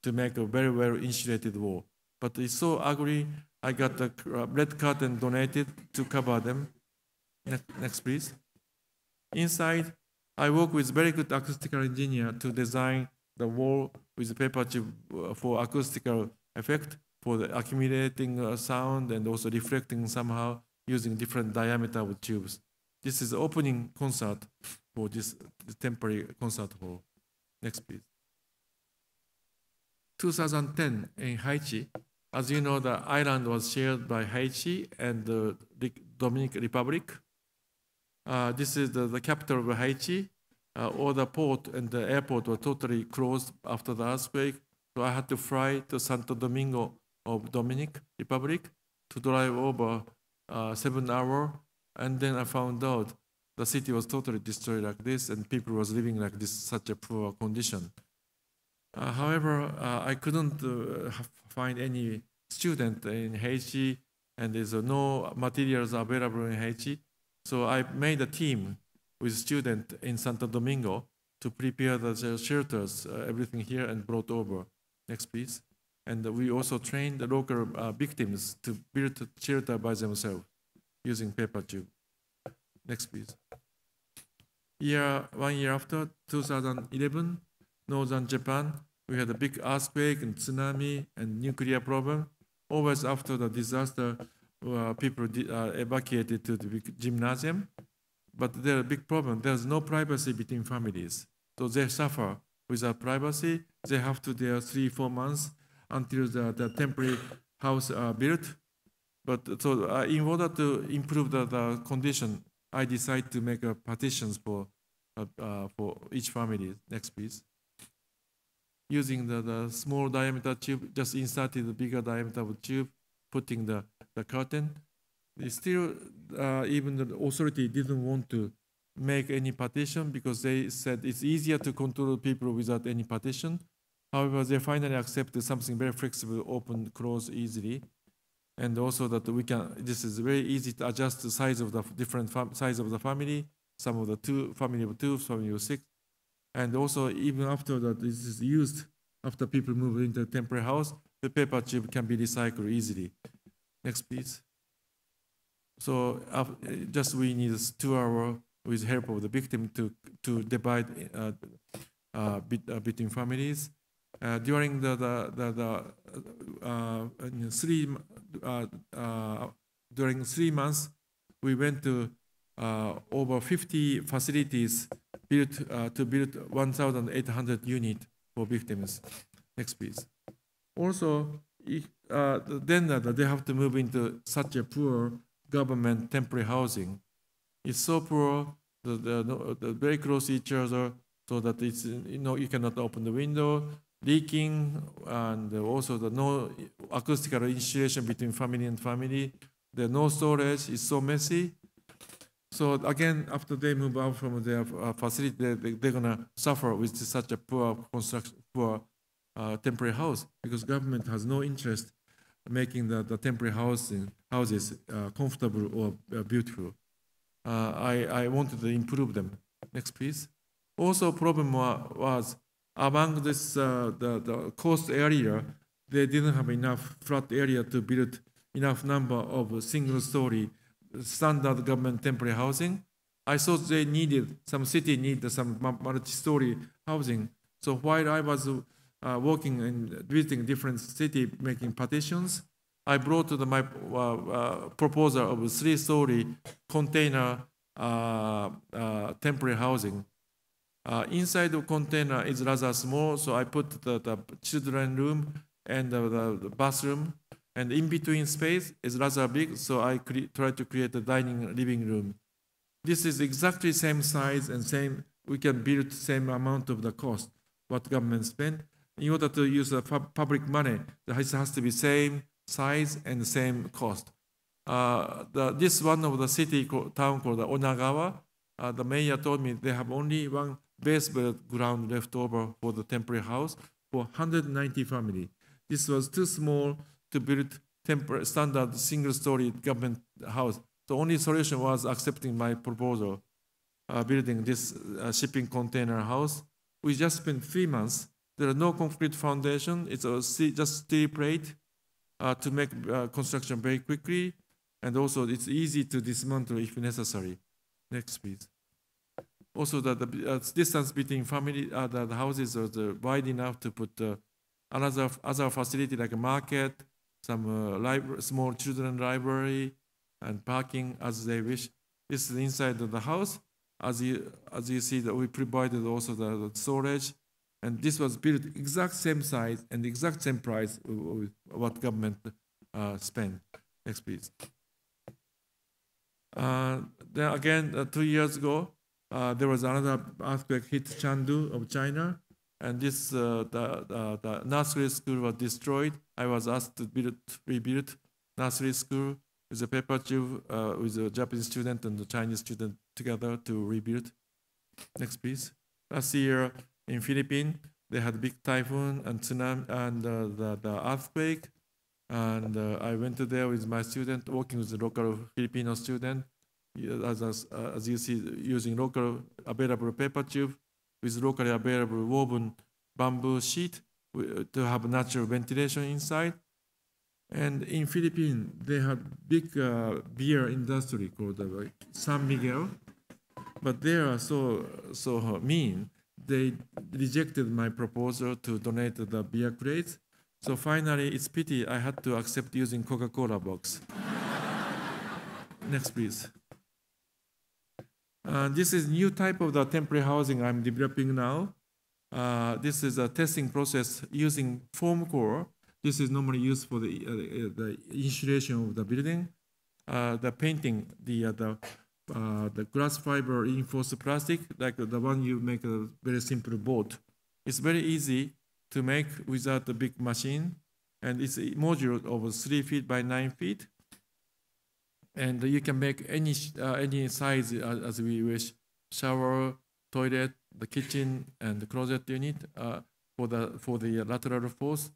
to make a very well insulated wall. But it's so ugly, I got a red curtain donated to cover them. Next, please. Inside, I work with very good acoustical engineer to design the wall with paper chip uh, for acoustical effect, for the accumulating uh, sound and also reflecting somehow using different diameter of tubes. This is the opening concert for this temporary concert hall. Next, please. 2010 in Haiti. As you know, the island was shared by Haiti and the Dominican Republic. Uh, this is the, the capital of Haiti uh, all the port and the airport were totally closed after the earthquake. So I had to fly to Santo Domingo of Dominican Republic to drive over uh, seven hours. And then I found out the city was totally destroyed like this and people was living like this, such a poor condition. Uh, however, uh, I couldn't uh, find any student in Haiti and there's no materials available in Haiti. So I made a team with students in Santo Domingo to prepare the shelters, uh, everything here, and brought over. Next, please. And we also trained the local uh, victims to build shelter by themselves using paper tube. Next, please. Year, one year after, 2011, northern Japan, we had a big earthquake and tsunami and nuclear problem. Always after the disaster, uh, people uh, evacuated to the gymnasium but there's a big problem. There's no privacy between families. So they suffer without privacy. They have to there three, four months until the, the temporary house are built. But so uh, in order to improve the, the condition, I decide to make a partitions for uh, uh, for each family. Next, please. Using the, the small diameter tube, just inserted the bigger diameter of tube, putting the, the curtain. It's still, uh, even the authority didn't want to make any partition because they said it's easier to control people without any partition. However, they finally accepted something very flexible, open, close easily. And also that we can, this is very easy to adjust the size of the different size of the family, some of the two, family of two, family of six. And also even after that this is used, after people move into a temporary house, the paper chip can be recycled easily. Next, please. So just we need two hour with help of the victim to, to divide uh, uh, bit, uh, between families. Uh, during the, the, the, the uh, three, during three months, we went to over 50 facilities built to build 1,800 units for victims. Next, please. Also, uh, then uh, they have to move into such a poor government temporary housing it's so poor, the, the, the very close to each other, so that it's you know you cannot open the window, leaking, and also the no acoustical insulation between family and family. The no storage is so messy. So again, after they move out from their uh, facility, they, they're gonna suffer with such a poor construction, poor uh, temporary house because government has no interest making the, the temporary housing houses uh, comfortable or uh, beautiful. Uh, I, I wanted to improve them. Next, please. Also, problem was among this uh, the, the coast area, they didn't have enough flat area to build enough number of single-story standard government temporary housing. I thought they needed, some city needed some multi-story housing. So while I was uh, working and visiting different city making partitions, I brought to the, my uh, uh, proposal of three-story container uh, uh, temporary housing. Uh, inside the container is rather small, so I put the, the children room and the, the, bathroom, and in between space is rather big, so I try to create a dining living room. This is exactly same size and same, we can build same amount of the cost what government spend. In order to use the public money, it has to be same size and same cost. Uh, the, this one of the city town called Onagawa, uh, the mayor told me they have only one baseball ground left over for the temporary house for 190 family. This was too small to build temporary standard single-story government house. The only solution was accepting my proposal, uh, building this uh, shipping container house. We just spent three months. There are no concrete foundation. It's a just steel plate uh, to make uh, construction very quickly, and also it's easy to dismantle if necessary. Next, please. Also, the, the uh, distance between family, uh, the, houses are wide enough to put another other facility like a market, some uh, small children library, and parking as they wish. This is inside of the house. As you as you see, that we provided also the, the storage and this was built exact same size and exact same price with what government uh, spent. Next, please. Uh, then again, uh, two years ago, uh, there was another earthquake hit Chengdu of China, and this uh, the, the, nursery school was destroyed. I was asked to build, rebuild nursery school with a paper tube uh, with a Japanese student and the Chinese student together to rebuild. Next, please. Last year, in Philippines. They had big typhoon and tsunami and uh, the, the earthquake. And uh, I went there with my student, working with the local Filipino student, as, as, uh, as you see, using local available paper tube with locally available woven bamboo sheet to have natural ventilation inside. And in Philippines, they have big uh, beer industry called uh, San Miguel, but they are so so mean they rejected my proposal to donate the beer crates. So finally, it's pity I had to accept using Coca-Cola box. Next, please. Uh, this is new type of the temporary housing I'm developing now. Uh, this is a testing process using foam core. This is normally used for the, uh, the insulation of the building. Uh, the painting, the, uh, the, uh, the glass fiber reinforced plastic, like the one you make a very simple boat. It's very easy to make without a big machine. And it's a module of three feet by nine feet. And you can make any, uh, any size as, as we wish. Shower, toilet, the kitchen, and the closet unit uh, for, the, for the lateral force.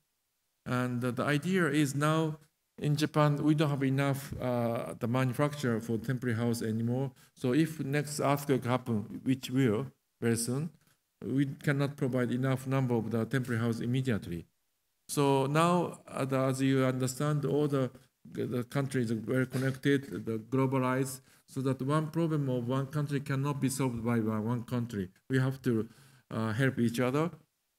And the idea is now in Japan, we don't have enough uh, the manufacturer for temporary house anymore. So if next earthquake happen, which will very soon, we cannot provide enough number of the temporary house immediately. So now, uh, as you understand, all the, the countries are very connected, the globalized, so that one problem of one country cannot be solved by one country. We have to uh, help each other.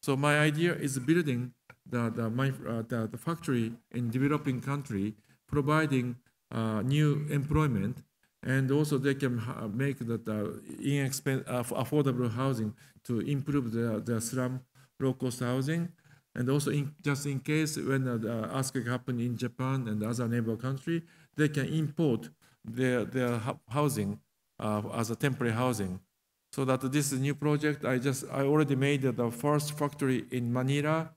So my idea is building the, the, my, uh, the, the, factory in developing country, providing uh, new employment, and also they can make the, the inexpensive, uh, affordable housing to improve the, the slum low-cost housing, and also in, just in case when the earthquake happen in Japan and other neighbor country, they can import their, their housing uh, as a temporary housing. So that this new project, I just I already made the first factory in Manila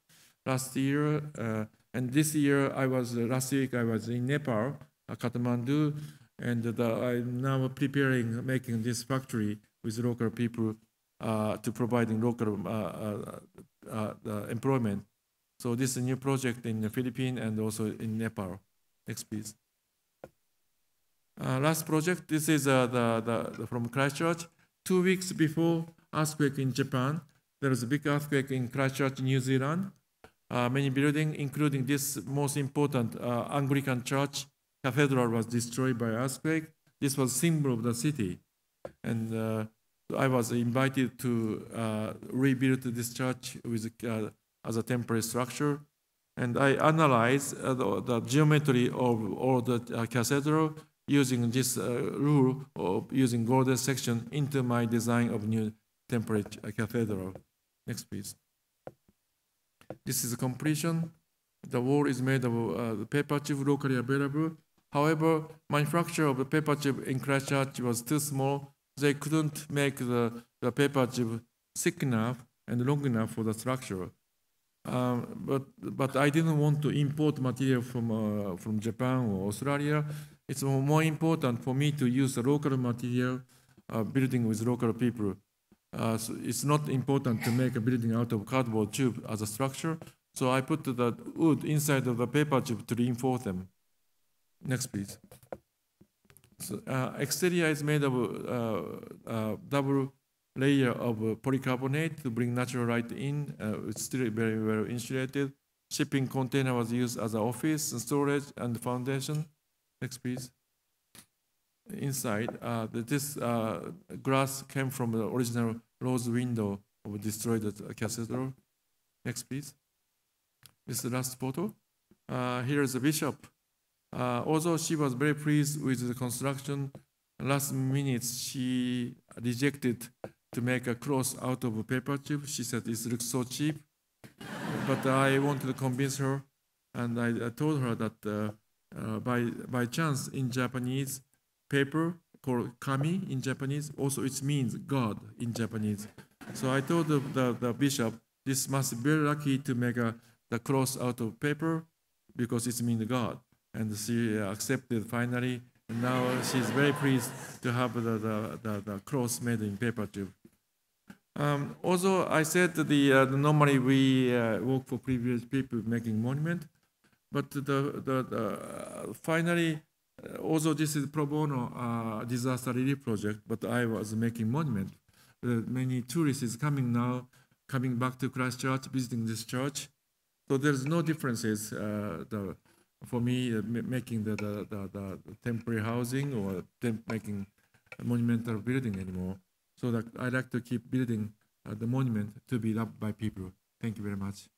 last year, uh, and this year I was last week I was in Nepal, uh, Kathmandu, and the, I'm now preparing making this factory with local people uh, to providing local uh, uh, uh, employment. So this is a new project in the Philippines and also in Nepal. Next, please. last project. This is the, the, the, from Christchurch. Two weeks before earthquake in Japan, there was a big earthquake in Christchurch, New Zealand. Uh, many buildings, including this most important uh, Anglican church cathedral, was destroyed by earthquake. This was a symbol of the city, and uh, I was invited to uh, rebuild this church with uh, as a temporary structure, and I analyzed uh, the, the, geometry of all the cathedral using this rule of using golden section into my design of new temporary cathedral. Next, please. This is a completion. The wall is made of uh, paper chip locally available. However, manufacture of the paper chip in Christchurch was too small. They couldn't make the, the paper tube thick enough and long enough for the structure. Um, but but I didn't want to import material from uh, from Japan or Australia. It's more important for me to use the local material, uh, building with local people. Uh, so it's not important to make a building out of cardboard tube as a structure. So I put the wood inside of the paper tube to reinforce them. Next, please. So uh, exterior is made of uh, uh double layer of polycarbonate to bring natural light in. Uh, it's still very well insulated. Shipping container was used as an office, storage, and foundation. Next, please inside, uh, this uh, glass came from the original rose window of destroyed cathedral. Next, please. This is the last photo. Here is the bishop. Uh, although she was very pleased with the construction, last minute she rejected to make a cross out of a paper tube. She said it looks so cheap. but I wanted to convince her, and I, I told her that uh, uh, by by chance in Japanese, paper called kami in Japanese. Also, it means God in Japanese. So I told the, the, the bishop, this must be very lucky to make a, the cross out of paper because it means God. And she accepted finally. And now she's very pleased to have the, the, the, the cross made in paper tube. Um, also, I said the, uh, normally we uh, work for previous people making monument, but the, the, the uh, finally uh, also, this is pro bono uh, disaster relief project, but I was making monument. Many tourists is coming now, coming back to Christchurch, visiting this church. So there's no differences the, for me uh, making the, the, the, the, temporary housing or temp making a monumental building anymore. So that I like to keep building uh, the monument to be loved by people. Thank you very much.